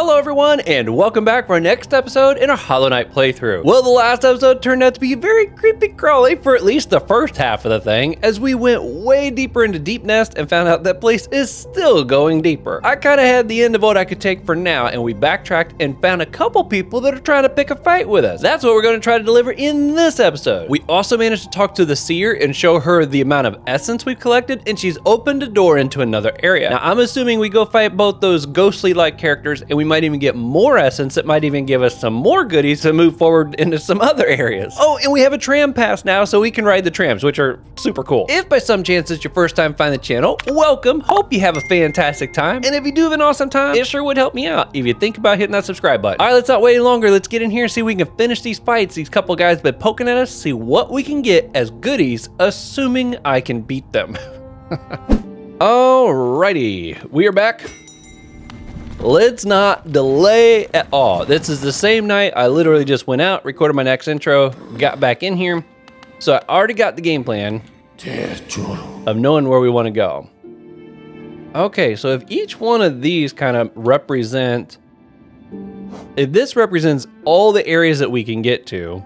Hello everyone, and welcome back for our next episode in our Hollow Knight playthrough. Well, the last episode turned out to be very creepy crawly for at least the first half of the thing, as we went way deeper into Deep Nest and found out that place is still going deeper. I kinda had the end of what I could take for now, and we backtracked and found a couple people that are trying to pick a fight with us. That's what we're gonna try to deliver in this episode. We also managed to talk to the seer and show her the amount of essence we've collected, and she's opened a door into another area. Now, I'm assuming we go fight both those ghostly-like characters, and we might even get more essence that might even give us some more goodies to move forward into some other areas. Oh, and we have a tram pass now, so we can ride the trams, which are super cool. If by some chance it's your first time finding the channel, welcome. Hope you have a fantastic time. And if you do have an awesome time, it sure would help me out if you think about hitting that subscribe button. All right, let's not wait any longer. Let's get in here and see if we can finish these fights. These couple guys been poking at us, see what we can get as goodies, assuming I can beat them. Alrighty, we are back. Let's not delay at all. This is the same night I literally just went out, recorded my next intro, got back in here. So I already got the game plan of knowing where we want to go. Okay, so if each one of these kind of represent, if this represents all the areas that we can get to,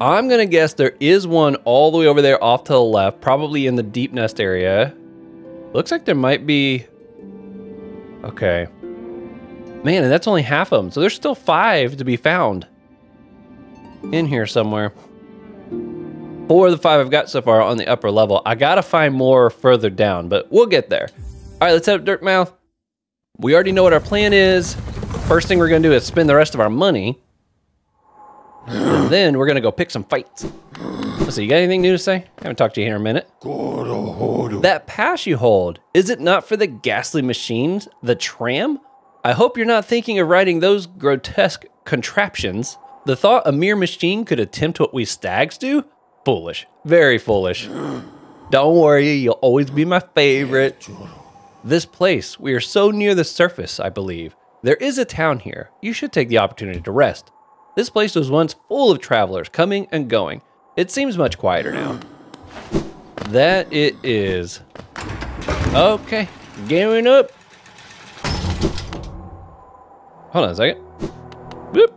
I'm gonna guess there is one all the way over there off to the left, probably in the deep nest area. Looks like there might be... Okay. Man, and that's only half of them. So there's still five to be found. In here somewhere. Four of the five I've got so far on the upper level. I gotta find more further down, but we'll get there. All right, let's head up Dirtmouth. We already know what our plan is. First thing we're gonna do is spend the rest of our money. And then we're gonna go pick some fights. Let's see, you got anything new to say? I haven't talked to you here in a minute. That pass you hold, is it not for the ghastly machines, the tram? I hope you're not thinking of riding those grotesque contraptions. The thought a mere machine could attempt what we stags do? Foolish. Very foolish. Don't worry, you'll always be my favorite. This place, we are so near the surface, I believe. There is a town here. You should take the opportunity to rest. This place was once full of travelers coming and going. It seems much quieter now. That it is. Okay, gearing up. Hold on a second. Whoop.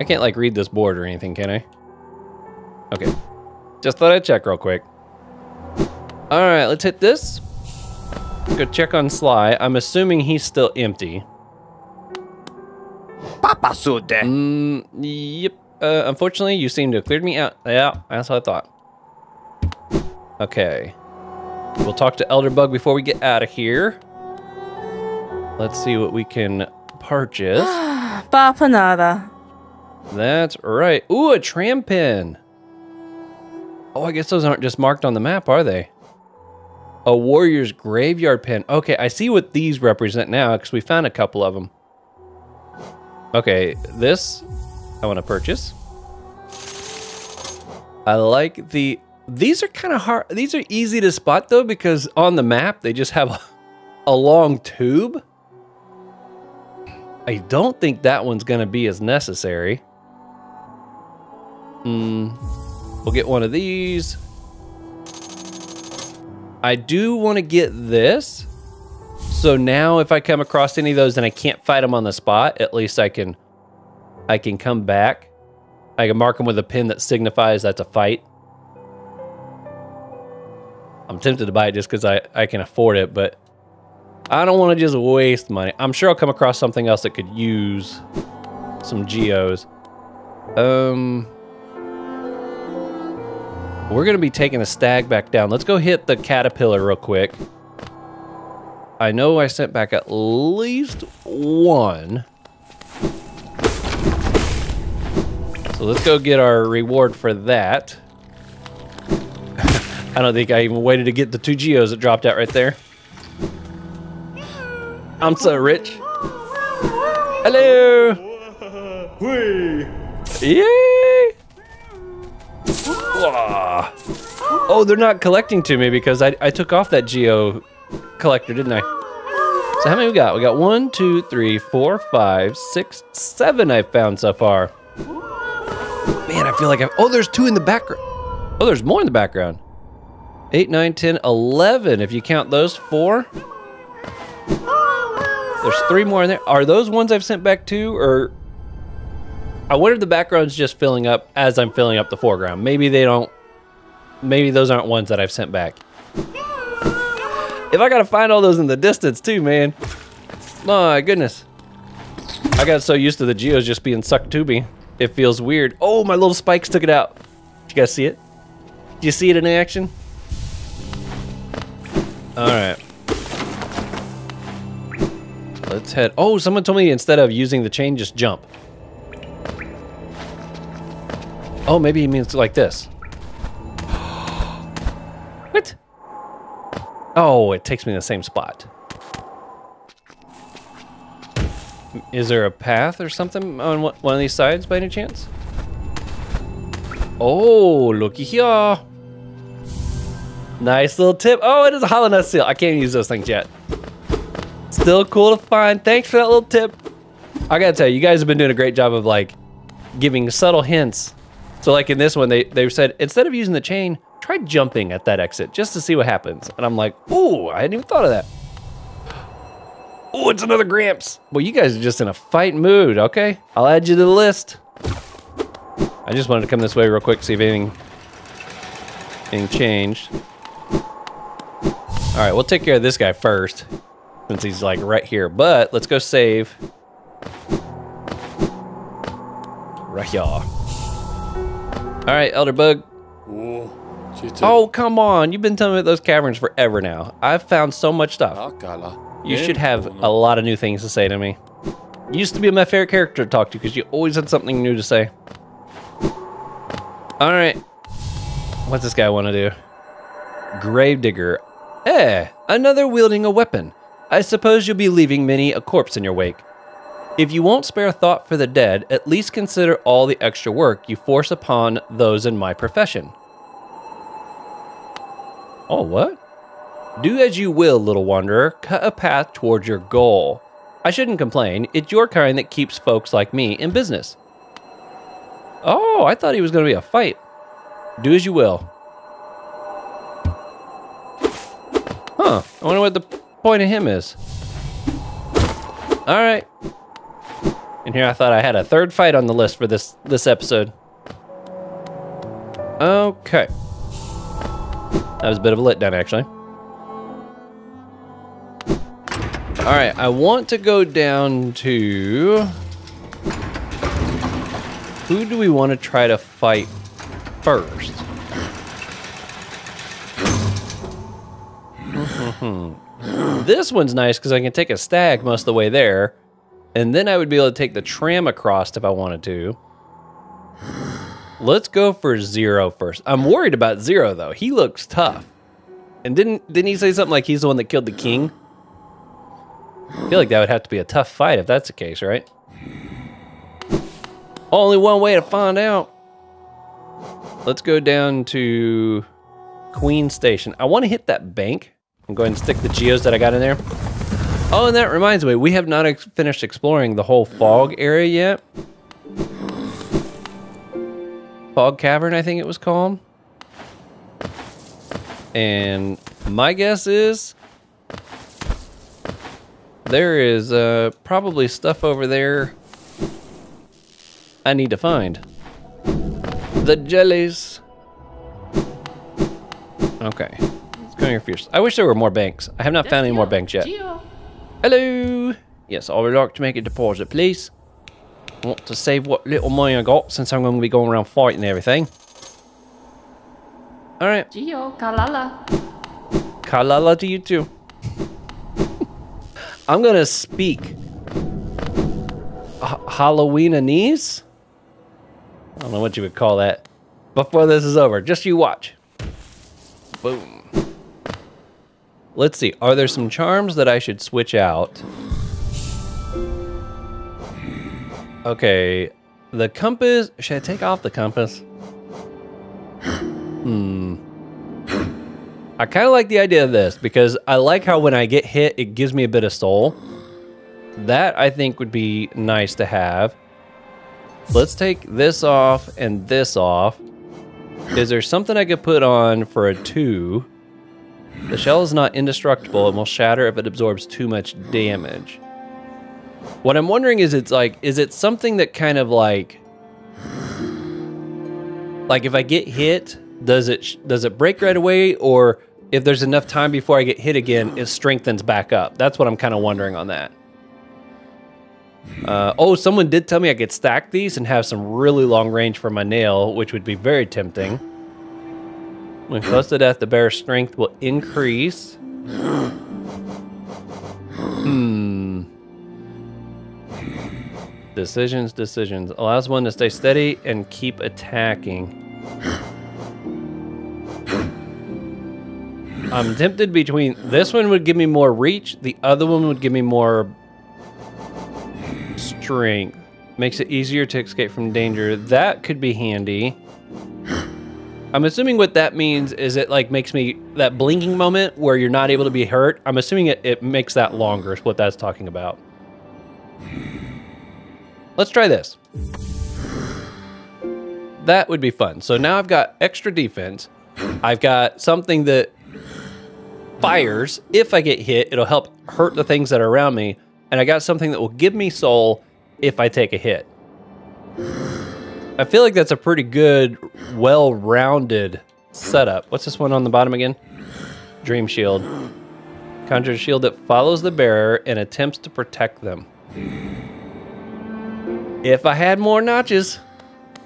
I can't like read this board or anything, can I? Okay. Just thought I'd check real quick. All right, let's hit this. Go check on Sly. I'm assuming he's still empty. Papa Sude. Mm, yep. Uh, unfortunately, you seem to have cleared me out. Yeah, that's what I thought. Okay. We'll talk to Elderbug before we get out of here. Let's see what we can purchase. Papa nada. That's right. Ooh, a tram pin. Oh, I guess those aren't just marked on the map, are they? A warrior's graveyard pin. Okay, I see what these represent now because we found a couple of them. Okay, this I want to purchase. I like the... These are kind of hard. These are easy to spot though because on the map they just have a, a long tube. I don't think that one's going to be as necessary. Hmm. We'll get one of these. I do want to get this. So now if I come across any of those and I can't fight them on the spot, at least I can I can come back. I can mark them with a pin that signifies that's a fight. I'm tempted to buy it just because I, I can afford it, but I don't want to just waste money. I'm sure I'll come across something else that could use some geos. Um, we're going to be taking a stag back down. Let's go hit the caterpillar real quick. I know I sent back at least one. So let's go get our reward for that. I don't think I even waited to get the two geos that dropped out right there. I'm so rich. Hello. Yay. Oh, they're not collecting to me because I, I took off that geo collector, didn't I? So how many we got? We got one, two, three, four, five, six, seven I've found so far. Man, I feel like I've... Oh, there's two in the background. Oh, there's more in the background. Eight, nine, ten, eleven. If you count those four. There's three more in there. Are those ones I've sent back too, or I wonder if the background's just filling up as I'm filling up the foreground. Maybe they don't. Maybe those aren't ones that I've sent back. If I gotta find all those in the distance too, man. My goodness. I got so used to the geos just being sucked to me. It feels weird. Oh, my little spikes took it out. You guys see it? Do you see it in action? All right. Let's head. Oh, someone told me instead of using the chain, just jump. Oh, maybe he means like this. Oh, it takes me to the same spot. Is there a path or something on one of these sides by any chance? Oh, looky here. Nice little tip. Oh, it is a Hallownest Seal. I can't use those things yet. Still cool to find. Thanks for that little tip. I gotta tell you, you guys have been doing a great job of like giving subtle hints. So like in this one, they, they said, instead of using the chain, try jumping at that exit just to see what happens. And I'm like, ooh, I hadn't even thought of that. Oh, it's another Gramps. Well, you guys are just in a fight mood. Okay, I'll add you to the list. I just wanted to come this way real quick, see if anything, anything changed. All right, we'll take care of this guy first, since he's like right here. But let's go save. Right here. All right, Elder Bug. Oh, come on. You've been telling me about those caverns forever now. I've found so much stuff. You should have a lot of new things to say to me. You used to be my favorite character to talk to because you always had something new to say. All right. What's this guy want to do? Gravedigger. Eh, another wielding a weapon. I suppose you'll be leaving many a corpse in your wake. If you won't spare a thought for the dead, at least consider all the extra work you force upon those in my profession. Oh, what? Do as you will, little wanderer. Cut a path towards your goal. I shouldn't complain. It's your kind that keeps folks like me in business. Oh, I thought he was going to be a fight. Do as you will. Huh. I wonder what the point of him is. All right. And here I thought I had a third fight on the list for this this episode. Okay. That was a bit of a letdown, actually. All right, I want to go down to... Who do we want to try to fight first? this one's nice because I can take a stag most of the way there. And then I would be able to take the tram across if I wanted to. Let's go for Xero first. I'm worried about Xero though. He looks tough. And didn't didn't he say something like he's the one that killed the king? I feel like that would have to be a tough fight if that's the case, right? Only one way to find out. Let's go down to Queen Station. I want to hit that bank. I'm going to stick the geos that I got in there. Oh, and that reminds me, we have not ex finished exploring the whole fog area yet. Fog Cavern, I think it was called. And my guess is there is uh, probably stuff over there I need to find. The jellies. Okay. Let's go here first. I wish there were more banks. I have not found any more banks yet. Hello. Yes, I would like to make a deposit, please. I want to save what little money I got since I'm going to be going around fighting everything. All right. Gio, Kalala. Kalala to you too. I'm going to speak H Halloweenanese? I don't know what you would call that. Before this is over, just you watch. Boom. Let's see. Are there some charms that I should switch out? Okay. The compass. Should I take off the compass? Hmm. I kind of like the idea of this because I like how when I get hit, it gives me a bit of soul. That I think would be nice to have. Let's take this off and this off. Is there something I could put on for a two? The shell is not indestructible and will shatter if it absorbs too much damage. What I'm wondering is it's like is it something that kind of like like if I get hit, does it does it break right away or if there's enough time before I get hit again, it strengthens back up. That's what I'm kind of wondering on that. Uh, oh, someone did tell me I could stack these and have some really long range for my nail, which would be very tempting. When close to death, the bear's strength will increase. Hmm. Decisions, decisions. Allows one to stay steady and keep attacking. I'm tempted between this one would give me more reach, the other one would give me more strength. Makes it easier to escape from danger. That could be handy. I'm assuming what that means is it like makes me that blinking moment where you're not able to be hurt. I'm assuming it, it makes that longer is what that's talking about. Let's try this. That would be fun. So now I've got extra defense. I've got something that fires. If I get hit, it'll help hurt the things that are around me. And I got something that will give me soul if I take a hit. I feel like that's a pretty good, well-rounded setup. What's this one on the bottom again? Dream Shield. Conjure a shield that follows the bearer and attempts to protect them. If I had more notches,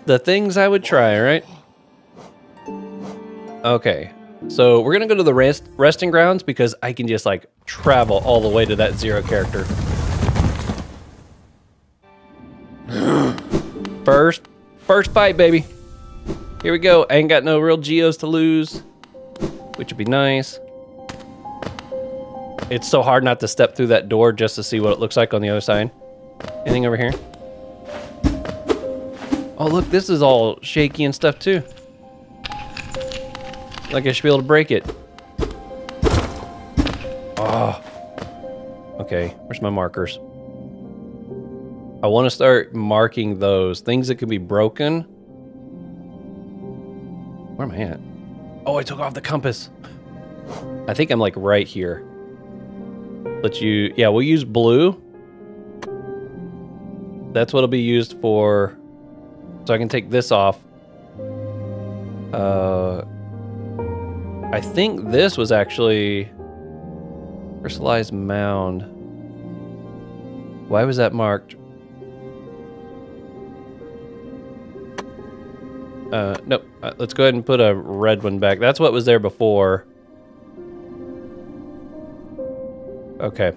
the things I would try, right? Okay, so we're gonna go to the rest resting grounds because I can just like travel all the way to that Xero character. First, first fight, baby. Here we go. I ain't got no real geos to lose, which would be nice. It's so hard not to step through that door just to see what it looks like on the other side. Anything over here? Oh, look, this is all shaky and stuff too. Like I should be able to break it. Oh. Okay, where's my markers? I want to start marking those things that can be broken. Where am I at? Oh, I took off the compass. I think I'm like right here. Let you, yeah, we'll use blue. That's what'll be used for, so I can take this off. Uh, I think this was actually crystallized mound. Why was that marked? Uh, nope. Uh, let's go ahead and put a red one back. That's what was there before. Okay.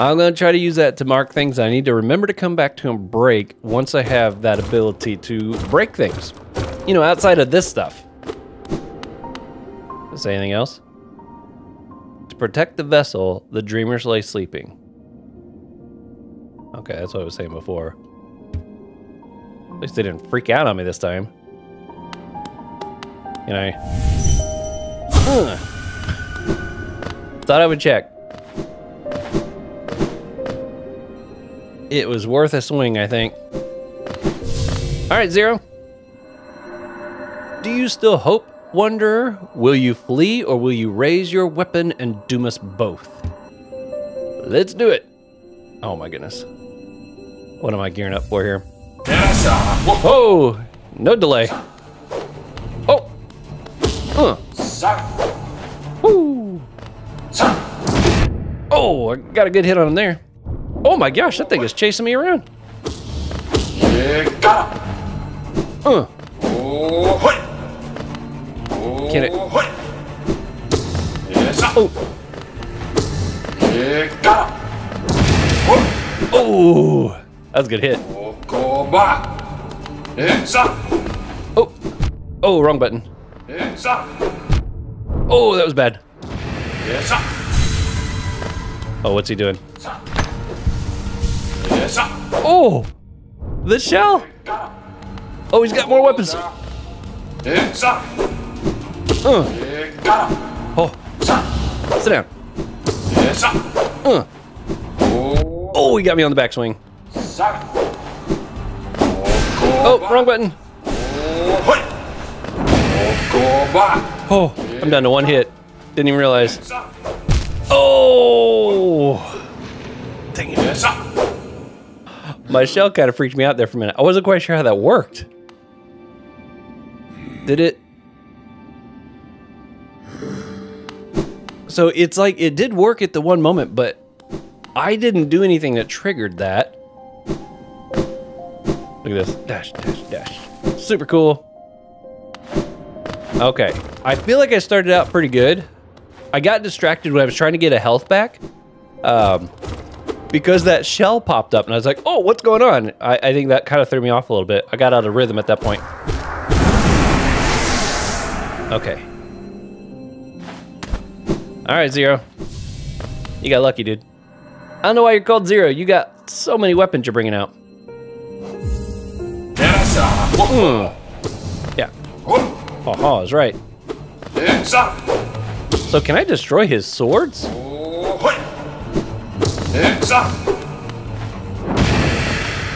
I'm going to try to use that to mark things I need to remember to come back to and break once I have that ability to break things. You know, outside of this stuff. Is there anything else? To protect the vessel, the dreamers lay sleeping. Okay, that's what I was saying before. At least they didn't freak out on me this time. You know. Huh. Thought I would check. It was worth a swing, I think. All right, Xero. Do you still hope, Wanderer? Will you flee or will you raise your weapon and doom us both? Let's do it. Oh my goodness. What am I gearing up for here? Whoa! No delay. Oh! Huh. Woo! Oh, I got a good hit on him there. Oh my gosh, that thing is chasing me around. Uh. Can it? Oh. Oh, that was a good hit. Oh, oh, wrong button. Oh, that was bad. Oh, what's he doing? Oh, the shell. Oh, he's got more weapons. Uh. Oh, sit down. Uh. Oh, he got me on the backswing. Oh, wrong button. Oh, I'm down to one hit. Didn't even realize. Oh! Dang it. My shell kind of freaked me out there for a minute. I wasn't quite sure how that worked. Did it? So it's like it did work at the one moment, but I didn't do anything that triggered that. Look at this. Dash, dash, dash. Super cool. Okay. I feel like I started out pretty good. I got distracted when I was trying to get a health back. Um, because that shell popped up and I was like, oh, what's going on? I, I think that kind of threw me off a little bit. I got out of rhythm at that point. Okay. All right, Xero. You got lucky, dude. I don't know why you're called Xero. You got so many weapons you're bringing out. Hmm. Yeah. Oh, oh, is right. So can I destroy his swords?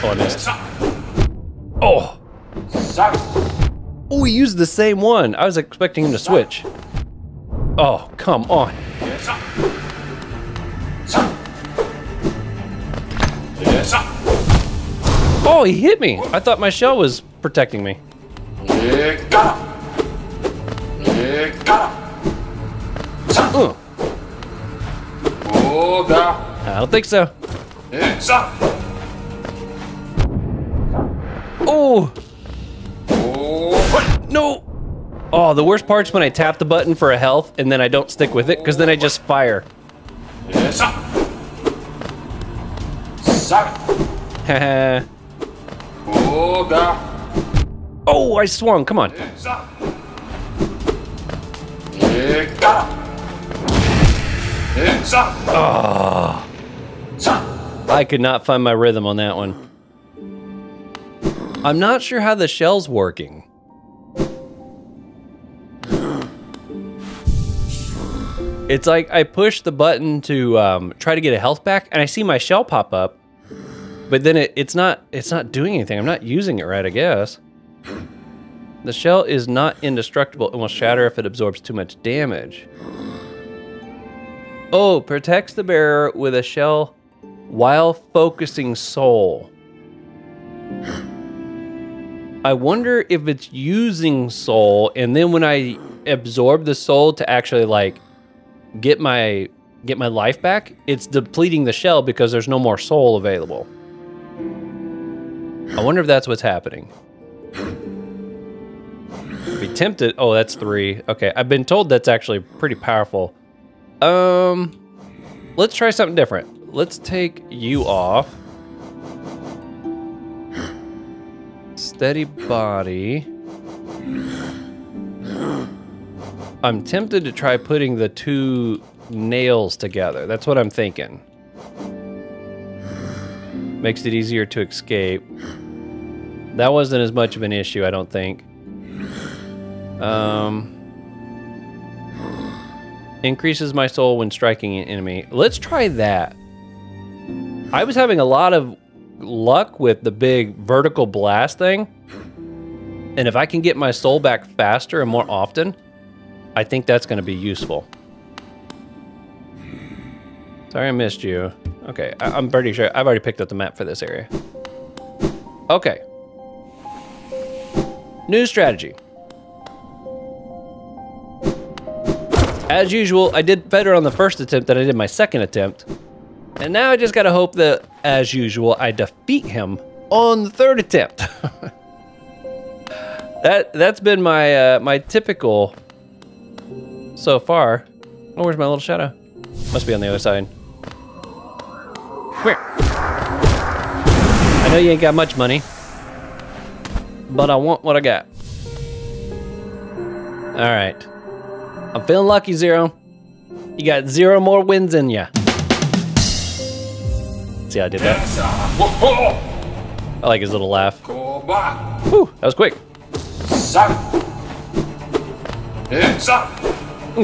Oh, I missed. Oh. Oh, we used the same one. I was expecting him to switch. Oh, come on. Oh, he hit me. I thought my shell was protecting me. Uh. I don't think so. Oh! No! Oh, the worst part's when I tap the button for a health and then I don't stick with it because then I just fire. Haha. oh, I swung. Come on. Oh. I could not find my rhythm on that one. I'm not sure how the shell's working. It's like I push the button to um, try to get a health back, and I see my shell pop up, but then it, it's not it's not doing anything. I'm not using it right, I guess. The shell is not indestructible and will shatter if it absorbs too much damage. Oh, protects the bearer with a shell while focusing soul. I wonder if it's using soul, and then when I absorb the soul to actually like get my get my life back, it's depleting the shell because there's no more soul available. I wonder if that's what's happening. Be tempted. Oh, that's three. Okay, I've been told that's actually pretty powerful. Um, let's try something different. Let's take you off. Steady body. I'm tempted to try putting the two nails together. That's what I'm thinking. Makes it easier to escape. That wasn't as much of an issue, I don't think. Um, Increases my soul when striking an enemy. Let's try that. I was having a lot of luck with the big vertical blast thing. And if I can get my soul back faster and more often, I think that's going to be useful. Sorry I missed you. Okay, I am pretty sure I've already picked up the map for this area. Okay. New strategy. As usual, I did better on the first attempt than I did my second attempt. And now I just gotta hope that, as usual, I defeat him on the third attempt. that that's been my uh, my typical so far. Oh, where's my little shadow? Must be on the other side. Where? I know you ain't got much money, but I want what I got. All right. I'm feeling lucky, Xero. You got zero more wins in ya. See how I did that? I like his little laugh. Whew, that was quick. Mm. Ooh.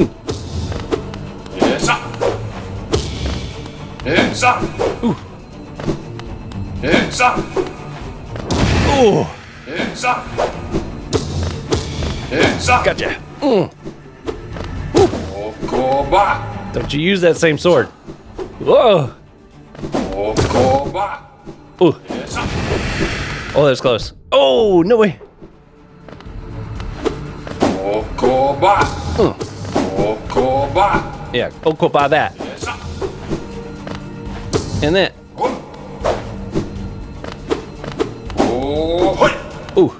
Ooh. Gotcha. Mm. Don't you use that same sword. Whoa. Ooh. Oh, was close. Oh, no way. Uh. Yeah, Okoba that. And that. Ooh.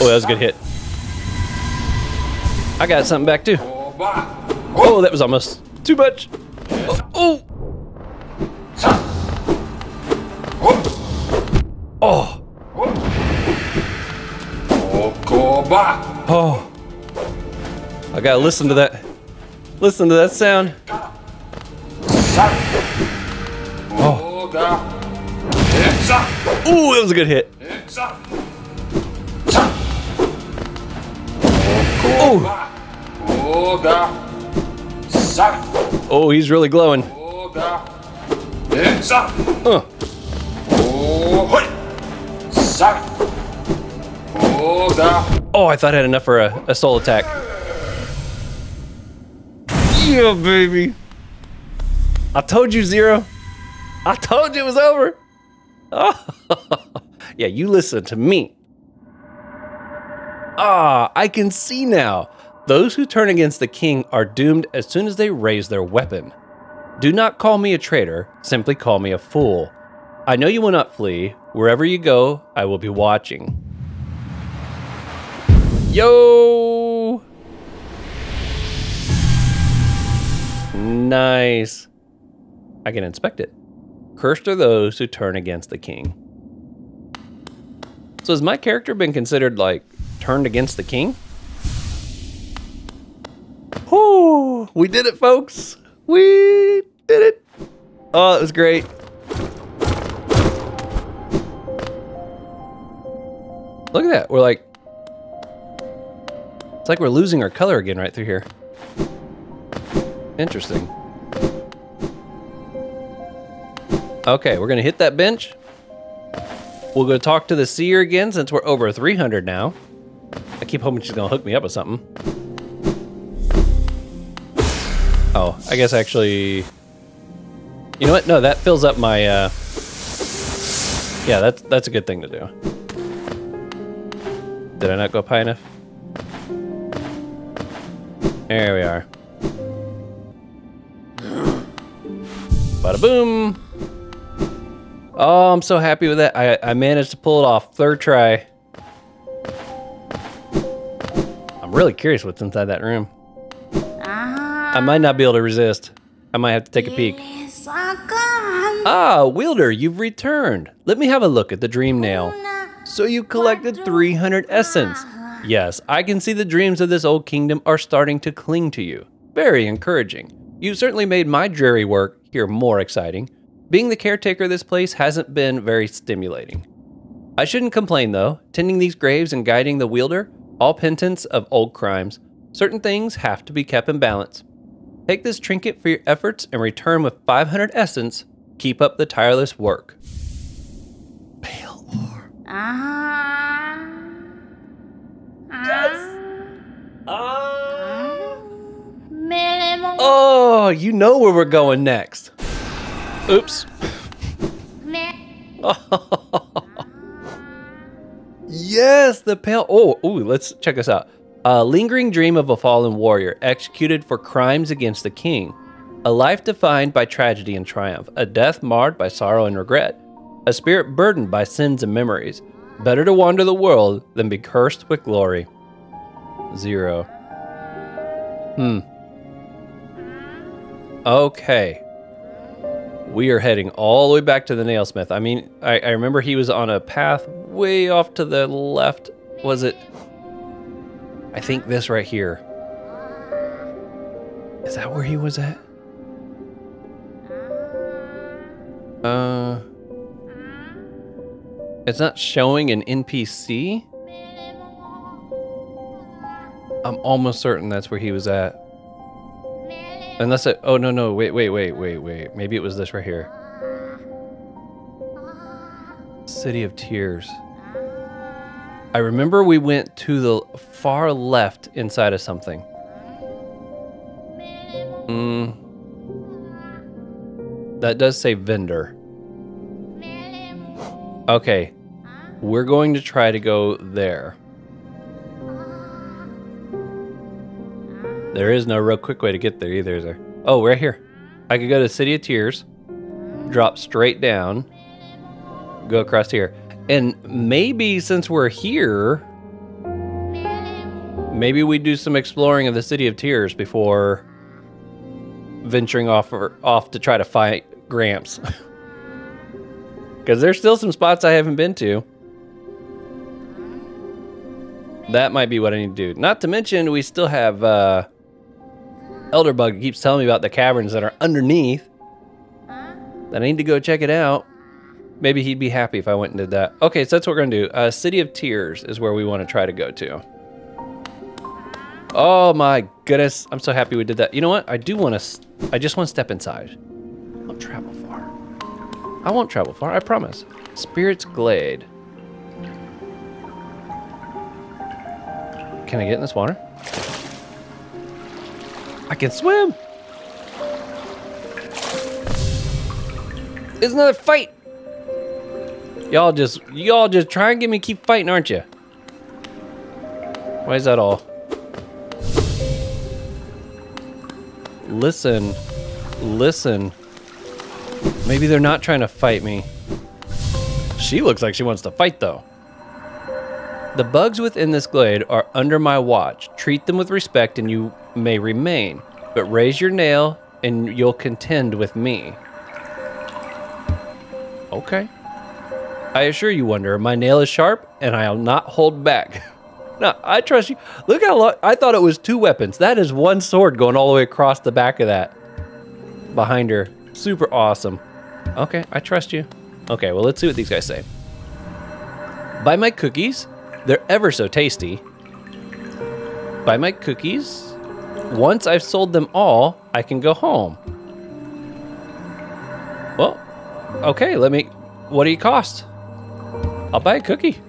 Oh, that was a good hit. I got something back too. Oh, that was almost too much. Oh. Oh. Gotta listen to that. Listen to that sound. Oh. Ooh, that was a good hit. Oh. Oh, he's really glowing. Uh. Oh, I thought I had enough for a, a soul attack. Yeah, baby. I told you, Xero. I told you it was over. Oh. yeah, you listen to me. Ah, I can see now. Those who turn against the king are doomed as soon as they raise their weapon. Do not call me a traitor, simply call me a fool. I know you will not flee. Wherever you go, I will be watching. Yo! Nice. I can inspect it. Cursed are those who turn against the king. So has my character been considered like turned against the king? Whoo! We did it, folks! We did it! Oh, it was great. Look at that. We're like... It's like we're losing our color again right through here. Interesting. Okay, we're gonna hit that bench. We'll go talk to the seer again since we're over 300 now. I keep hoping she's gonna hook me up with something. Oh, I guess actually... You know what? No, that fills up my, uh... Yeah, that's, that's a good thing to do. Did I not go up high enough? There we are. Bada boom! Oh, I'm so happy with that. I, I managed to pull it off. Third try. I'm really curious what's inside that room. I might not be able to resist. I might have to take a peek. Ah, Wielder, you've returned. Let me have a look at the dream nail. So you collected 300 essence. Yes, I can see the dreams of this old kingdom are starting to cling to you. Very encouraging. You certainly made my dreary work here more exciting. Being the caretaker of this place hasn't been very stimulating. I shouldn't complain though. Tending these graves and guiding the wielder, all penitents of old crimes, certain things have to be kept in balance. Take this trinket for your efforts and return with 500 essence. Keep up the tireless work. Pale ore. Ah. Yes. Ah. Oh, you know where we're going next. Oops. yes, the pale. Oh, ooh, let's check this out. A lingering dream of a fallen warrior executed for crimes against the king. A life defined by tragedy and triumph. A death marred by sorrow and regret. A spirit burdened by sins and memories. Better to wander the world than be cursed with glory. Xero. Hmm. Okay. We are heading all the way back to the nailsmith. I mean, I, I remember he was on a path way off to the left. Was it? I think this right here. Is that where he was at? Uh, it's not showing an NPC. I'm almost certain that's where he was at. Unless it, oh no, no, wait, wait, wait, wait, wait. Maybe it was this right here. City of Tears. I remember we went to the far left inside of something. Mm. That does say vendor. Okay. We're going to try to go there. There is no real quick way to get there either, is there? Oh, right here. I could go to City of Tears, drop straight down, go across here. And maybe since we're here, maybe we do some exploring of the City of Tears before venturing off or off to try to fight Gramps. Because there's still some spots I haven't been to. That might be what I need to do. Not to mention, we still have uh, Elderbug keeps telling me about the caverns that are underneath. That I need to go check it out. Maybe he'd be happy if I went and did that. Okay, so that's what we're gonna do. Uh, City of Tears is where we want to try to go to. Oh my goodness, I'm so happy we did that. You know what? I do want to. I just want to step inside. I won't travel far. I won't travel far. I promise. Spirit's Glade. Can I get in this water? I can swim. It's another fight. Y'all just, y'all just try and get me keep fighting, aren't you? Why is that all? Listen, listen. Maybe they're not trying to fight me. She looks like she wants to fight though. The bugs within this glade are under my watch. Treat them with respect and you may remain, but raise your nail and you'll contend with me. Okay. I assure you, Wonder, my nail is sharp and I'll not hold back. no, I trust you. Look how long. I thought it was two weapons. That is one sword going all the way across the back of that. Behind her. Super awesome. Okay, I trust you. Okay, well, let's see what these guys say. Buy my cookies. They're ever so tasty. Buy my cookies. Once I've sold them all, I can go home. Well, okay, let me. What do you cost? I'll buy a cookie.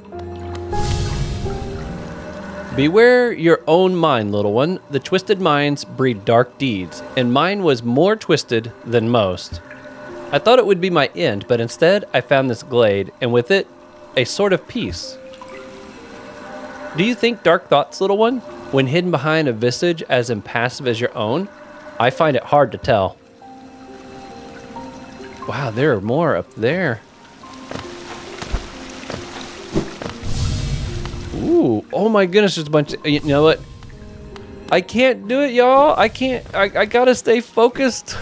Beware your own mind, little one. The twisted minds breed dark deeds, and mine was more twisted than most. I thought it would be my end, but instead I found this glade, and with it, a sort of peace. Do you think dark thoughts, little one, when hidden behind a visage as impassive as your own? I find it hard to tell. Wow, there are more up there. Ooh, oh my goodness, there's a bunch of, you know what? I can't do it, y'all. I can't, I, I gotta stay focused.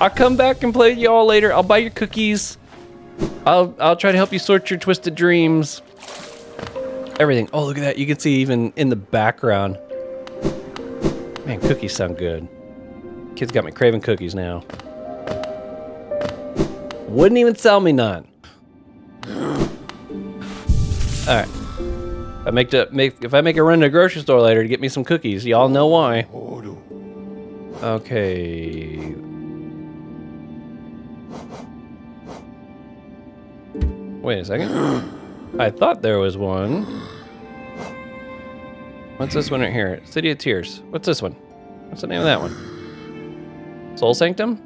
I'll come back and play with y'all later. I'll buy your cookies. I'll, I'll try to help you sort your twisted dreams. Everything. Oh, look at that. You can see even in the background. Man, cookies sound good. Kids got me craving cookies now. Wouldn't even sell me none. All right. I make to make if I make a run to the grocery store later to get me some cookies, y'all know why. Okay. Wait a second. I thought there was one. What's this one right here? City of Tears. What's this one? What's the name of that one? Soul Sanctum?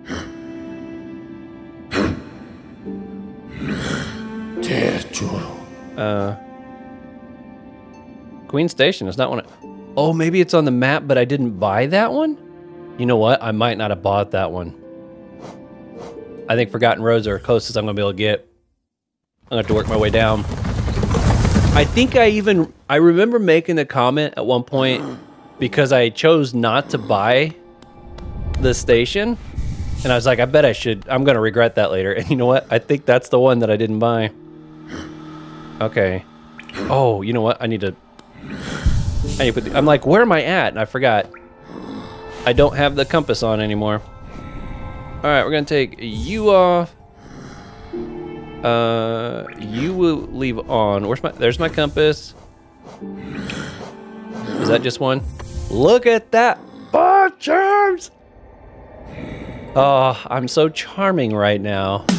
Uh, Queen Station is not one. Oh, maybe it's on the map, but I didn't buy that one. You know what? I might not have bought that one. I think Forgotten Roads are closest I'm gonna be able to get. I'm gonna have to work my way down. I think I even I remember making the comment at one point because I chose not to buy the station, and I was like, I bet I should. I'm gonna regret that later. And you know what? I think that's the one that I didn't buy. Okay. Oh, you know what? I need to. I need to the, I'm like, where am I at? And I forgot. I don't have the compass on anymore. All right, we're gonna take you off. Uh, you will leave on. Where's my? There's my compass. Is that just one? Look at that. Oh, charms. Oh, I'm so charming right now.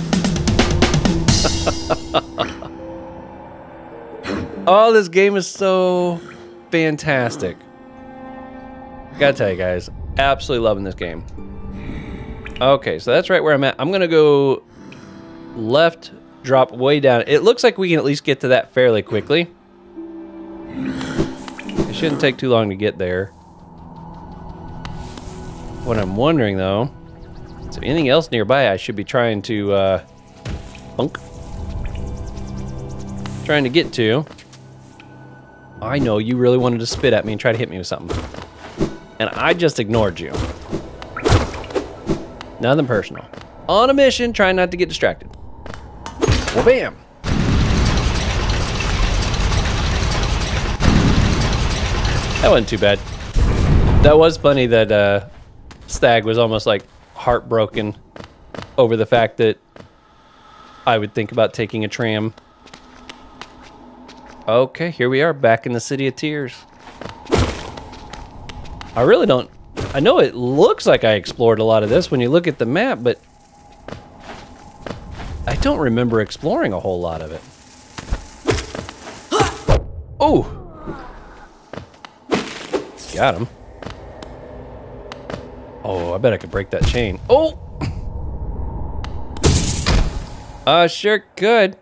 Oh, this game is so fantastic. Gotta tell you guys, absolutely loving this game. Okay, so that's right where I'm at. I'm gonna go left, drop way down. It looks like we can at least get to that fairly quickly. It shouldn't take too long to get there. What I'm wondering though, is there anything else nearby I should be trying to, uh, bunk? Trying to get to. I know you really wanted to spit at me and try to hit me with something. And I just ignored you. Nothing personal. On a mission, trying not to get distracted. Well, bam. That wasn't too bad. That was funny that uh, Stag was almost like heartbroken over the fact that I would think about taking a tram. Okay, here we are back in the City of Tears. I really don't... I know it looks like I explored a lot of this when you look at the map, but... I don't remember exploring a whole lot of it. Oh! Got him. Oh, I bet I could break that chain. Oh! Uh, sure could.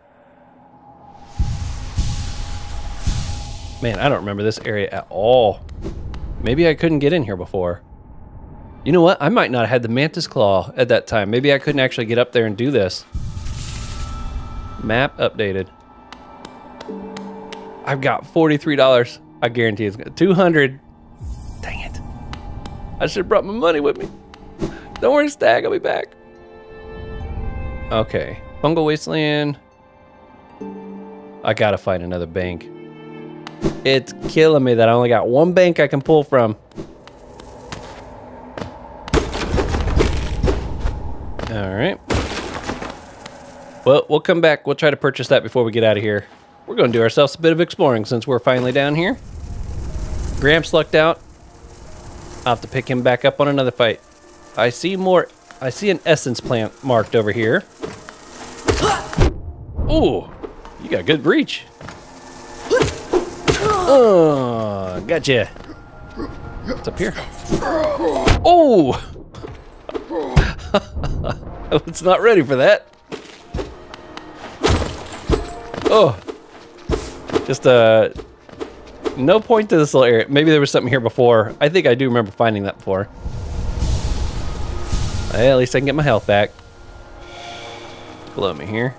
Man, I don't remember this area at all. Maybe I couldn't get in here before. You know what? I might not have had the Mantis Claw at that time. Maybe I couldn't actually get up there and do this. Map updated. I've got $43. I guarantee it's 200 Dang it. I should have brought my money with me. Don't worry, Stag. I'll be back. Okay. Fungal Wasteland. I gotta find another bank. It's killing me that I only got one bank I can pull from. All right. Well, we'll come back. We'll try to purchase that before we get out of here. We're going to do ourselves a bit of exploring since we're finally down here. Gramps lucked out. I'll have to pick him back up on another fight. I see more. I see an essence plant marked over here. Ooh, you got good reach. Oh, gotcha. What's up here? Oh! I was not ready for that. Oh. Just, uh, no point to this little area. Maybe there was something here before. I think I do remember finding that before. Well, at least I can get my health back. Below me here.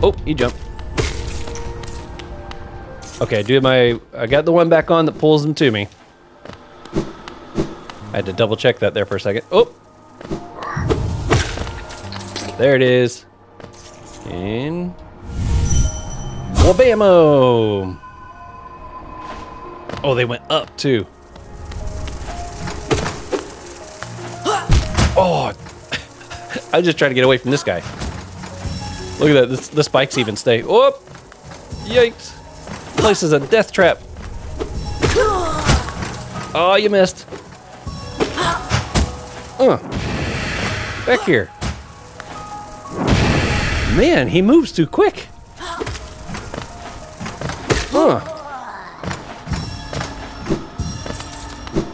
Oh, he jumped. Okay, I do my... I got the one back on that pulls them to me. I had to double check that there for a second. Oh! There it is. In. Wabamo! Oh, they went up too. Oh! I just trying to get away from this guy. Look at that. The spikes even stay. Oh! Yikes! Place is a death trap. Oh, you missed. Uh. Back here. Man, he moves too quick. Huh.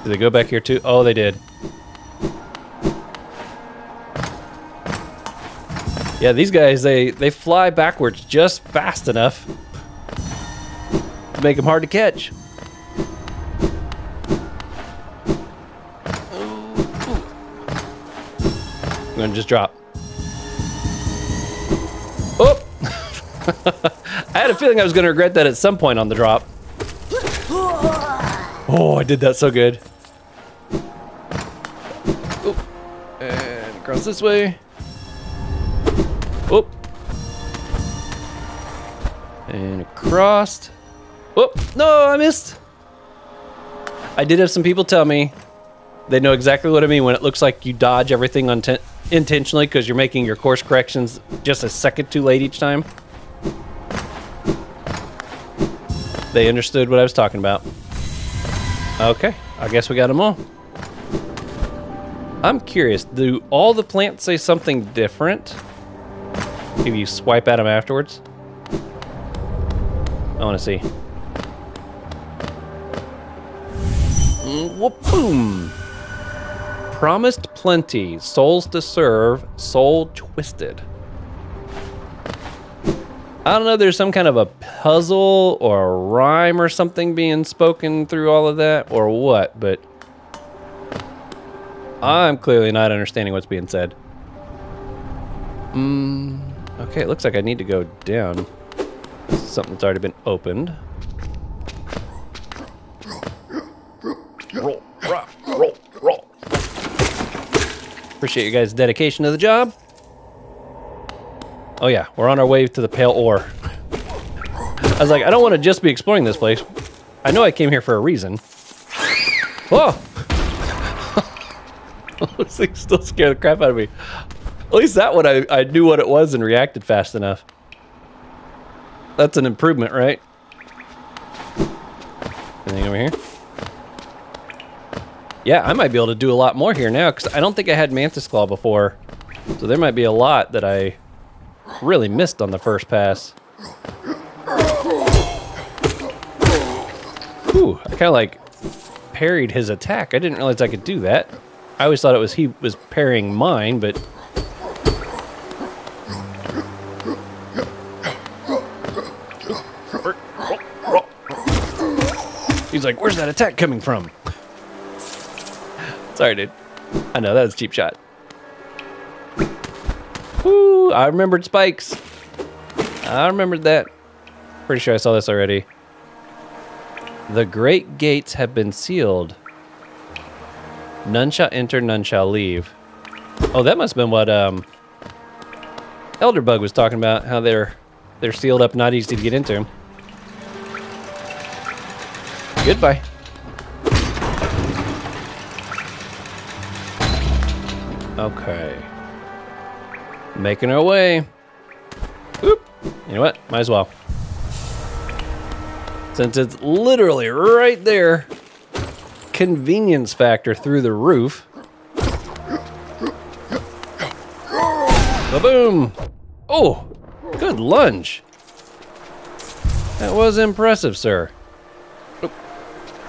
Did they go back here too? Oh, they did. Yeah, these guys, they, they fly backwards just fast enough to make them hard to catch. I'm gonna just drop. I had a feeling I was gonna regret that at some point on the drop. Oh, I did that so good. Oop. And across this way. Oop. And across. Oop. No, I missed. I did have some people tell me they know exactly what I mean when it looks like you dodge everything on intentionally because you're making your course corrections just a second too late each time. They understood what I was talking about. Okay, I guess we got them all. I'm curious, do all the plants say something different? if you swipe at them afterwards? I want to see. Mm, whoop, boom. Promised plenty, souls to serve, soul twisted. I don't know, if there's some kind of a puzzle or a rhyme or something being spoken through all of that or what, but I'm clearly not understanding what's being said. Mm, okay, it looks like I need to go down. This is something that's already been opened. Appreciate you guys' dedication to the job. Oh yeah, we're on our way to the Pale Ore. I was like, I don't want to just be exploring this place. I know I came here for a reason. Whoa! Those things still scare the crap out of me. At least that one, I, I knew what it was and reacted fast enough. That's an improvement, right? Anything over here? Yeah, I might be able to do a lot more here now, because I don't think I had Mantis Claw before. So there might be a lot that I really missed on the first pass. Ooh, I kind of like parried his attack. I didn't realize I could do that. I always thought it was he was parrying mine, but... He's like, where's that attack coming from? Sorry, dude. I know, that was a cheap shot. Woo, I remembered spikes. I remembered that. Pretty sure I saw this already. The great gates have been sealed. None shall enter, none shall leave. Oh, that must have been what um, Elderbug was talking about, how they're they're sealed up, not easy to get into. Goodbye. Okay. Making our way. Oop. You know what? Might as well. Since it's literally right there, convenience factor through the roof. Ba-boom! Oh, good lunge. That was impressive, sir.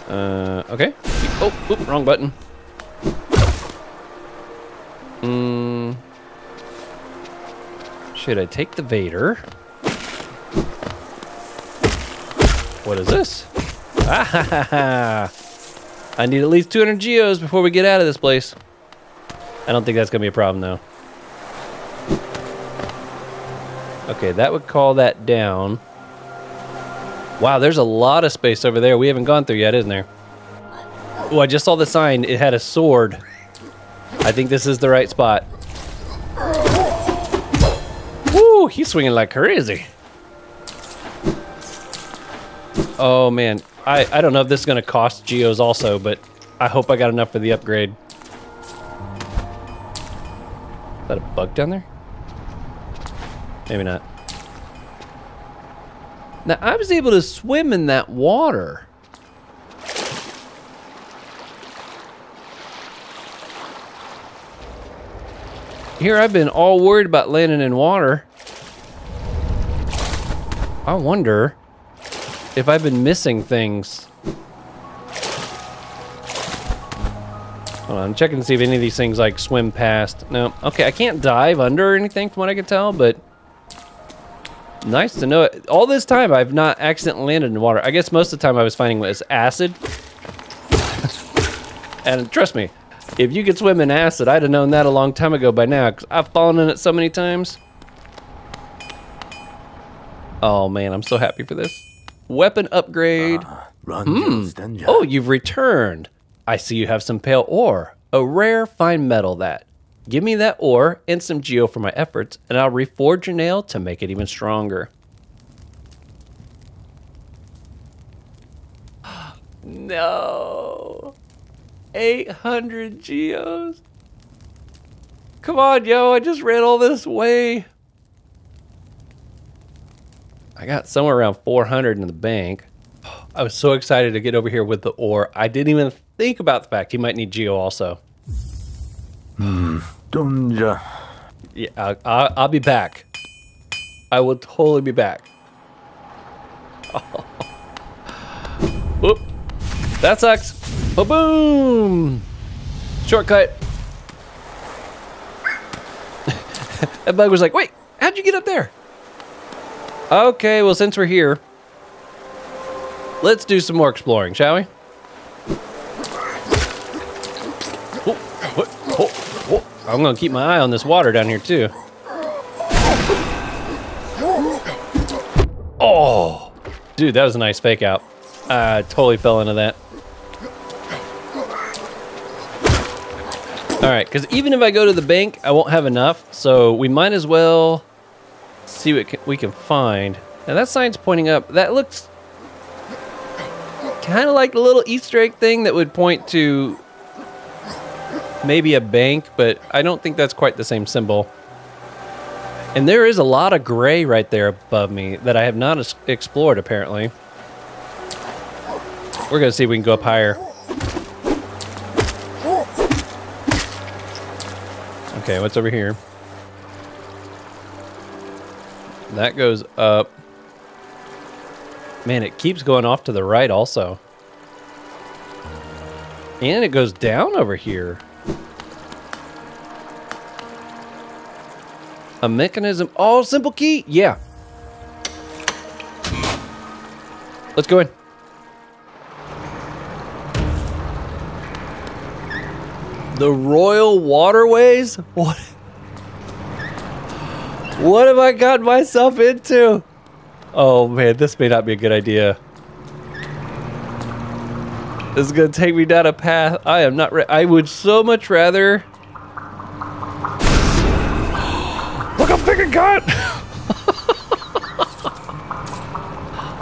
Uh, okay. Oh, oop, wrong button. Hmm. Should I take the Vader? What is this? Ah ha ha ha! I need at least 200 geos before we get out of this place. I don't think that's gonna be a problem though. Okay, that would call that down. Wow, there's a lot of space over there we haven't gone through yet, isn't there? Oh, I just saw the sign. It had a sword. I think this is the right spot. He's swinging like crazy. Oh man, I, I don't know if this is gonna cost geos also, but I hope I got enough for the upgrade. Is that a bug down there? Maybe not. Now I was able to swim in that water. Here I've been all worried about landing in water. I wonder if I've been missing things. Hold on, I'm checking to see if any of these things like swim past. No, okay, I can't dive under anything from what I can tell, but nice to know it. All this time I've not accidentally landed in water. I guess most of the time I was finding was acid. and trust me, if you could swim in acid, I'd have known that a long time ago by now, because I've fallen in it so many times. Oh man, I'm so happy for this. Weapon upgrade. Hmm. Oh, you've returned. I see you have some pale ore. A rare fine metal that. Give me that ore and some geo for my efforts, and I'll reforge your nail to make it even stronger. no. 800 geos? Come on, yo, I just ran all this way. I got somewhere around 400 in the bank. I was so excited to get over here with the ore. I didn't even think about the fact he might need geo also. Hmm. Dunja. Yeah, I'll, I'll, I'll be back. I will totally be back. Whoop. That sucks. Ba-boom. Shortcut. that bug was like, wait, how'd you get up there? Okay, well, since we're here, let's do some more exploring, shall we? I'm gonna keep my eye on this water down here too. Oh, dude, that was a nice fake out. I totally fell into that. All right, because even if I go to the bank, I won't have enough. So we might as well see what we can find. Now that sign's pointing up. That looks kind of like the little Easter egg thing that would point to maybe a bank, but I don't think that's quite the same symbol. And there is a lot of gray right there above me that I have not explored apparently. We're gonna see if we can go up higher. Okay, what's over here? That goes up. Man, it keeps going off to the right also. And it goes down over here. A mechanism. Oh, simple key. Yeah. Let's go in. The Royal Waterways? What? What have I got myself into? Oh man, this may not be a good idea. This is gonna take me down a path I am not re- I would so much rather. Look how big it got!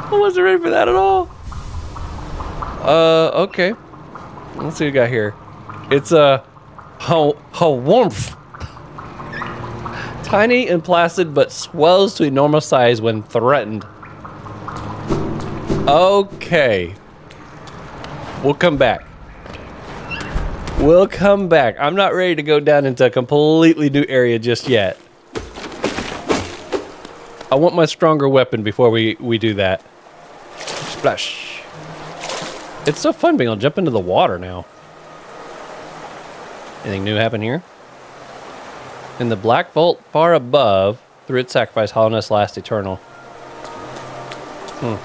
I wasn't ready for that at all. Uh, okay. Let's see what we got here. It's a how how warmth. Tiny and placid, but swells to enormous size when threatened. Okay. We'll come back. We'll come back. I'm not ready to go down into a completely new area just yet. I want my stronger weapon before we, we do that. Splash. It's so fun being able to jump into the water now. Anything new happen here? In the black vault far above, through its sacrifice, Hallownest lasts eternal. Hmm.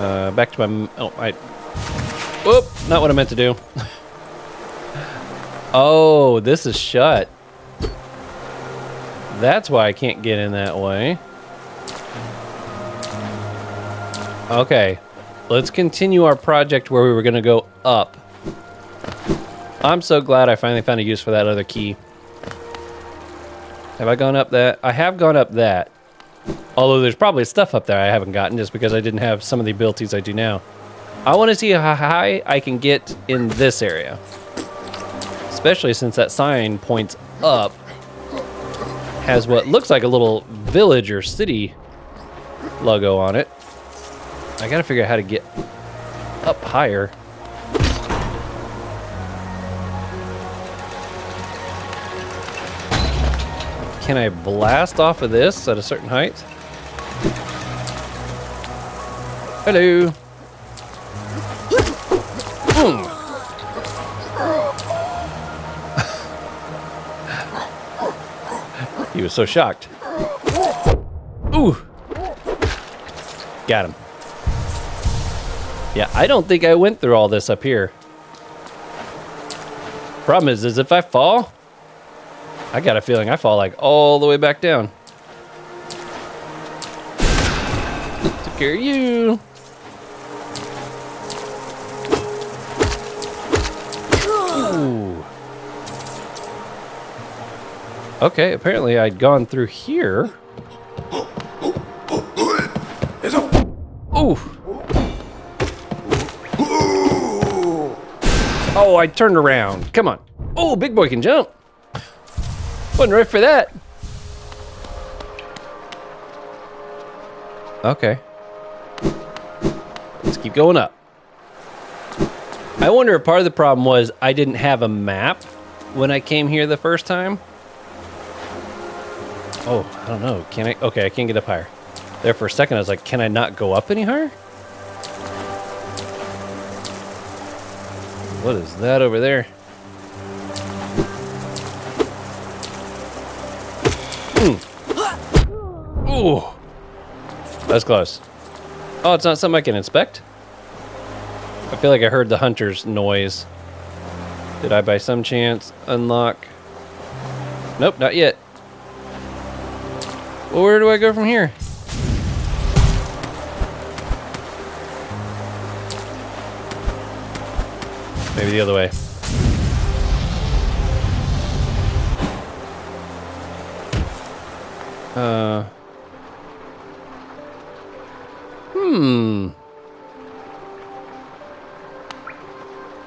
Uh, back to my. Oh, I. Whoop! Not what I meant to do. oh, this is shut. That's why I can't get in that way. Okay. Let's continue our project where we were going to go up. I'm so glad I finally found a use for that other key. Have I gone up that? I have gone up that. Although there's probably stuff up there I haven't gotten just because I didn't have some of the abilities I do now. I want to see how high I can get in this area. Especially since that sign points up. Has what looks like a little village or city logo on it. I gotta figure out how to get up higher. Can I blast off of this at a certain height? Hello. Hmm. He was so shocked. Ooh. Got him. Yeah, I don't think I went through all this up here. Problem is, is if I fall, I got a feeling I fall like all the way back down. Took care of you. Okay, apparently I'd gone through here. Ooh. Oh, I turned around. Come on. Oh, big boy can jump. Wasn't ready for that. Okay. Let's keep going up. I wonder if part of the problem was I didn't have a map when I came here the first time. Oh, I don't know. Can I? Okay, I can't get up higher. There for a second, I was like, can I not go up any higher? What is that over there? Ooh. That's close. Oh, it's not something I can inspect? I feel like I heard the hunter's noise. Did I by some chance unlock? Nope, not yet. Well, where do I go from here? Maybe the other way. Uh. Hmm.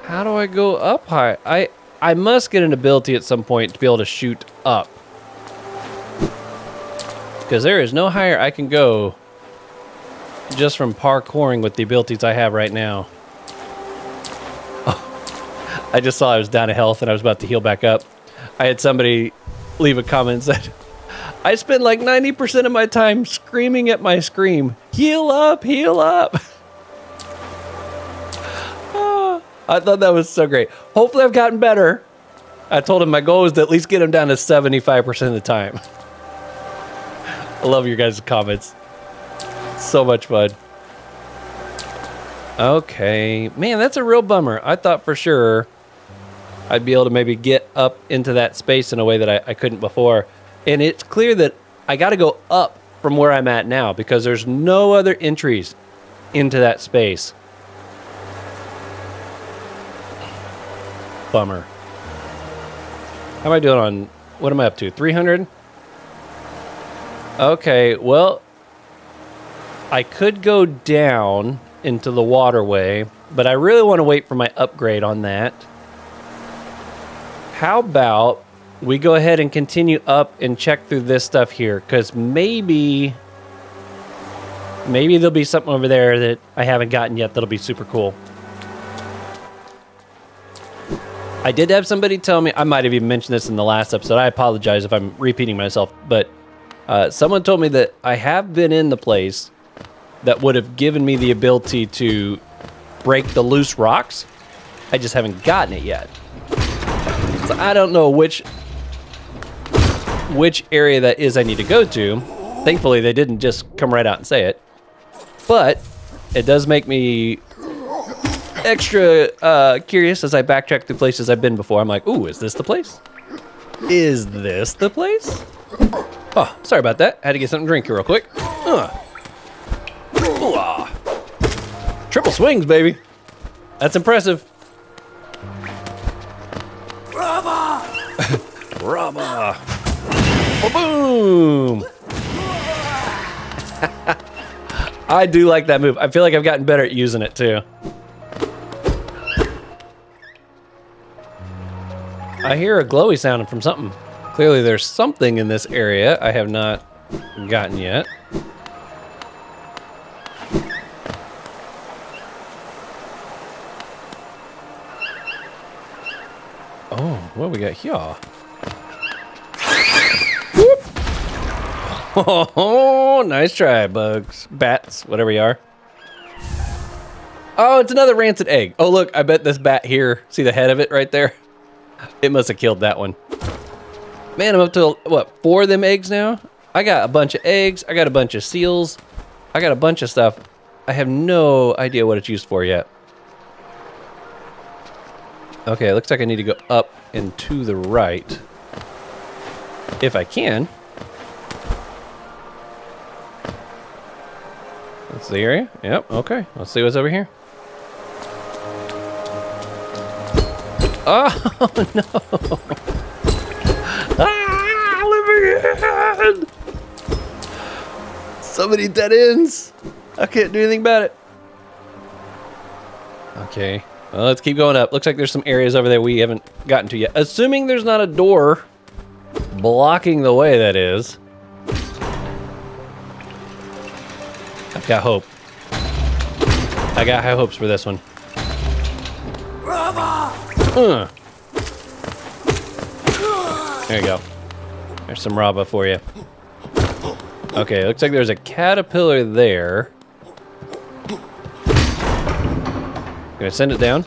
How do I go up high? I I must get an ability at some point to be able to shoot up. Because there is no higher I can go just from parkouring with the abilities I have right now. Oh, I just saw I was down to health and I was about to heal back up. I had somebody leave a comment that said, I spend like 90% of my time screaming at my scream, heal up, heal up. Ah, I thought that was so great. Hopefully I've gotten better. I told him my goal is to at least get him down to 75% of the time. I love your guys' comments. So much fun. Okay. Man, that's a real bummer. I thought for sure I'd be able to maybe get up into that space in a way that I, I couldn't before. And it's clear that I got to go up from where I'm at now because there's no other entries into that space. Bummer. How am I doing on, what am I up to? 300? Okay, well, I could go down into the waterway, but I really want to wait for my upgrade on that. How about we go ahead and continue up and check through this stuff here because maybe maybe there'll be something over there that I haven't gotten yet that'll be super cool. I did have somebody tell me, I might have even mentioned this in the last episode. I apologize if I'm repeating myself, but uh, someone told me that I have been in the place that would have given me the ability to break the loose rocks. I just haven't gotten it yet. So I don't know which which area that is I need to go to. Thankfully, they didn't just come right out and say it. But it does make me extra uh, curious as I backtrack through places I've been before. I'm like, ooh, is this the place? Is this the place? Oh, sorry about that. I Had to get something to drink here real quick. Uh. Ooh, ah. Triple swings, baby. That's impressive. Brava! Brava! Boom! I do like that move. I feel like I've gotten better at using it too. I hear a glowy sound from something. Clearly there's something in this area I have not gotten yet. Oh, what we got here? Oh, nice try, bugs. Bats, whatever you are. Oh, it's another rancid egg. Oh, look, I bet this bat here, see the head of it right there? It must have killed that one. Man, I'm up to, what, four of them eggs now? I got a bunch of eggs. I got a bunch of seals. I got a bunch of stuff. I have no idea what it's used for yet. Okay, it looks like I need to go up and to the right. If I can. That's the area? Yep, okay. Let's see what's over here. Oh, no! ah, living end! So many dead ends! I can't do anything about it. Okay, well, let's keep going up. Looks like there's some areas over there we haven't gotten to yet. Assuming there's not a door blocking the way, that is. I've got hope. I got high hopes for this one. Uh. There you go. There's some Raba for you. Okay, looks like there's a caterpillar there. Gonna send it down.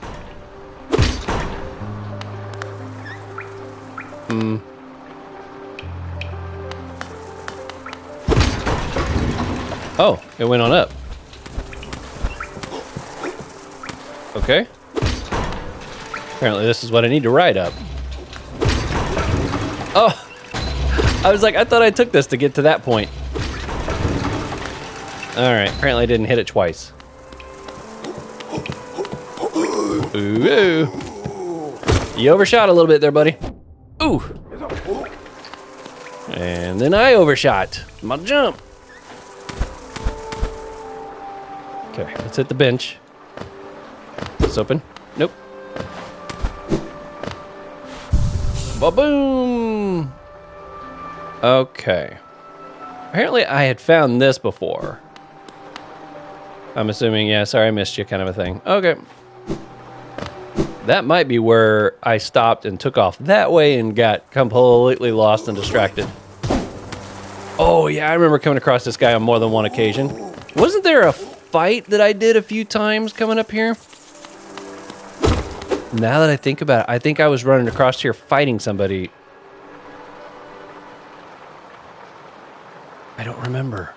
Hmm. Oh, it went on up. Okay. Apparently this is what I need to ride up. Oh! I was like, I thought I took this to get to that point. Alright, apparently I didn't hit it twice. Ooh. You overshot a little bit there, buddy. Ooh. And then I overshot. My jump. Okay, let's hit the bench. It's open. Nope. Ba-boom! Okay. Apparently I had found this before. I'm assuming, yeah, sorry I missed you kind of a thing. Okay. That might be where I stopped and took off that way and got completely lost and distracted. Oh, yeah, I remember coming across this guy on more than one occasion. Wasn't there a fight that I did a few times coming up here? Now that I think about it, I think I was running across here fighting somebody. I don't remember.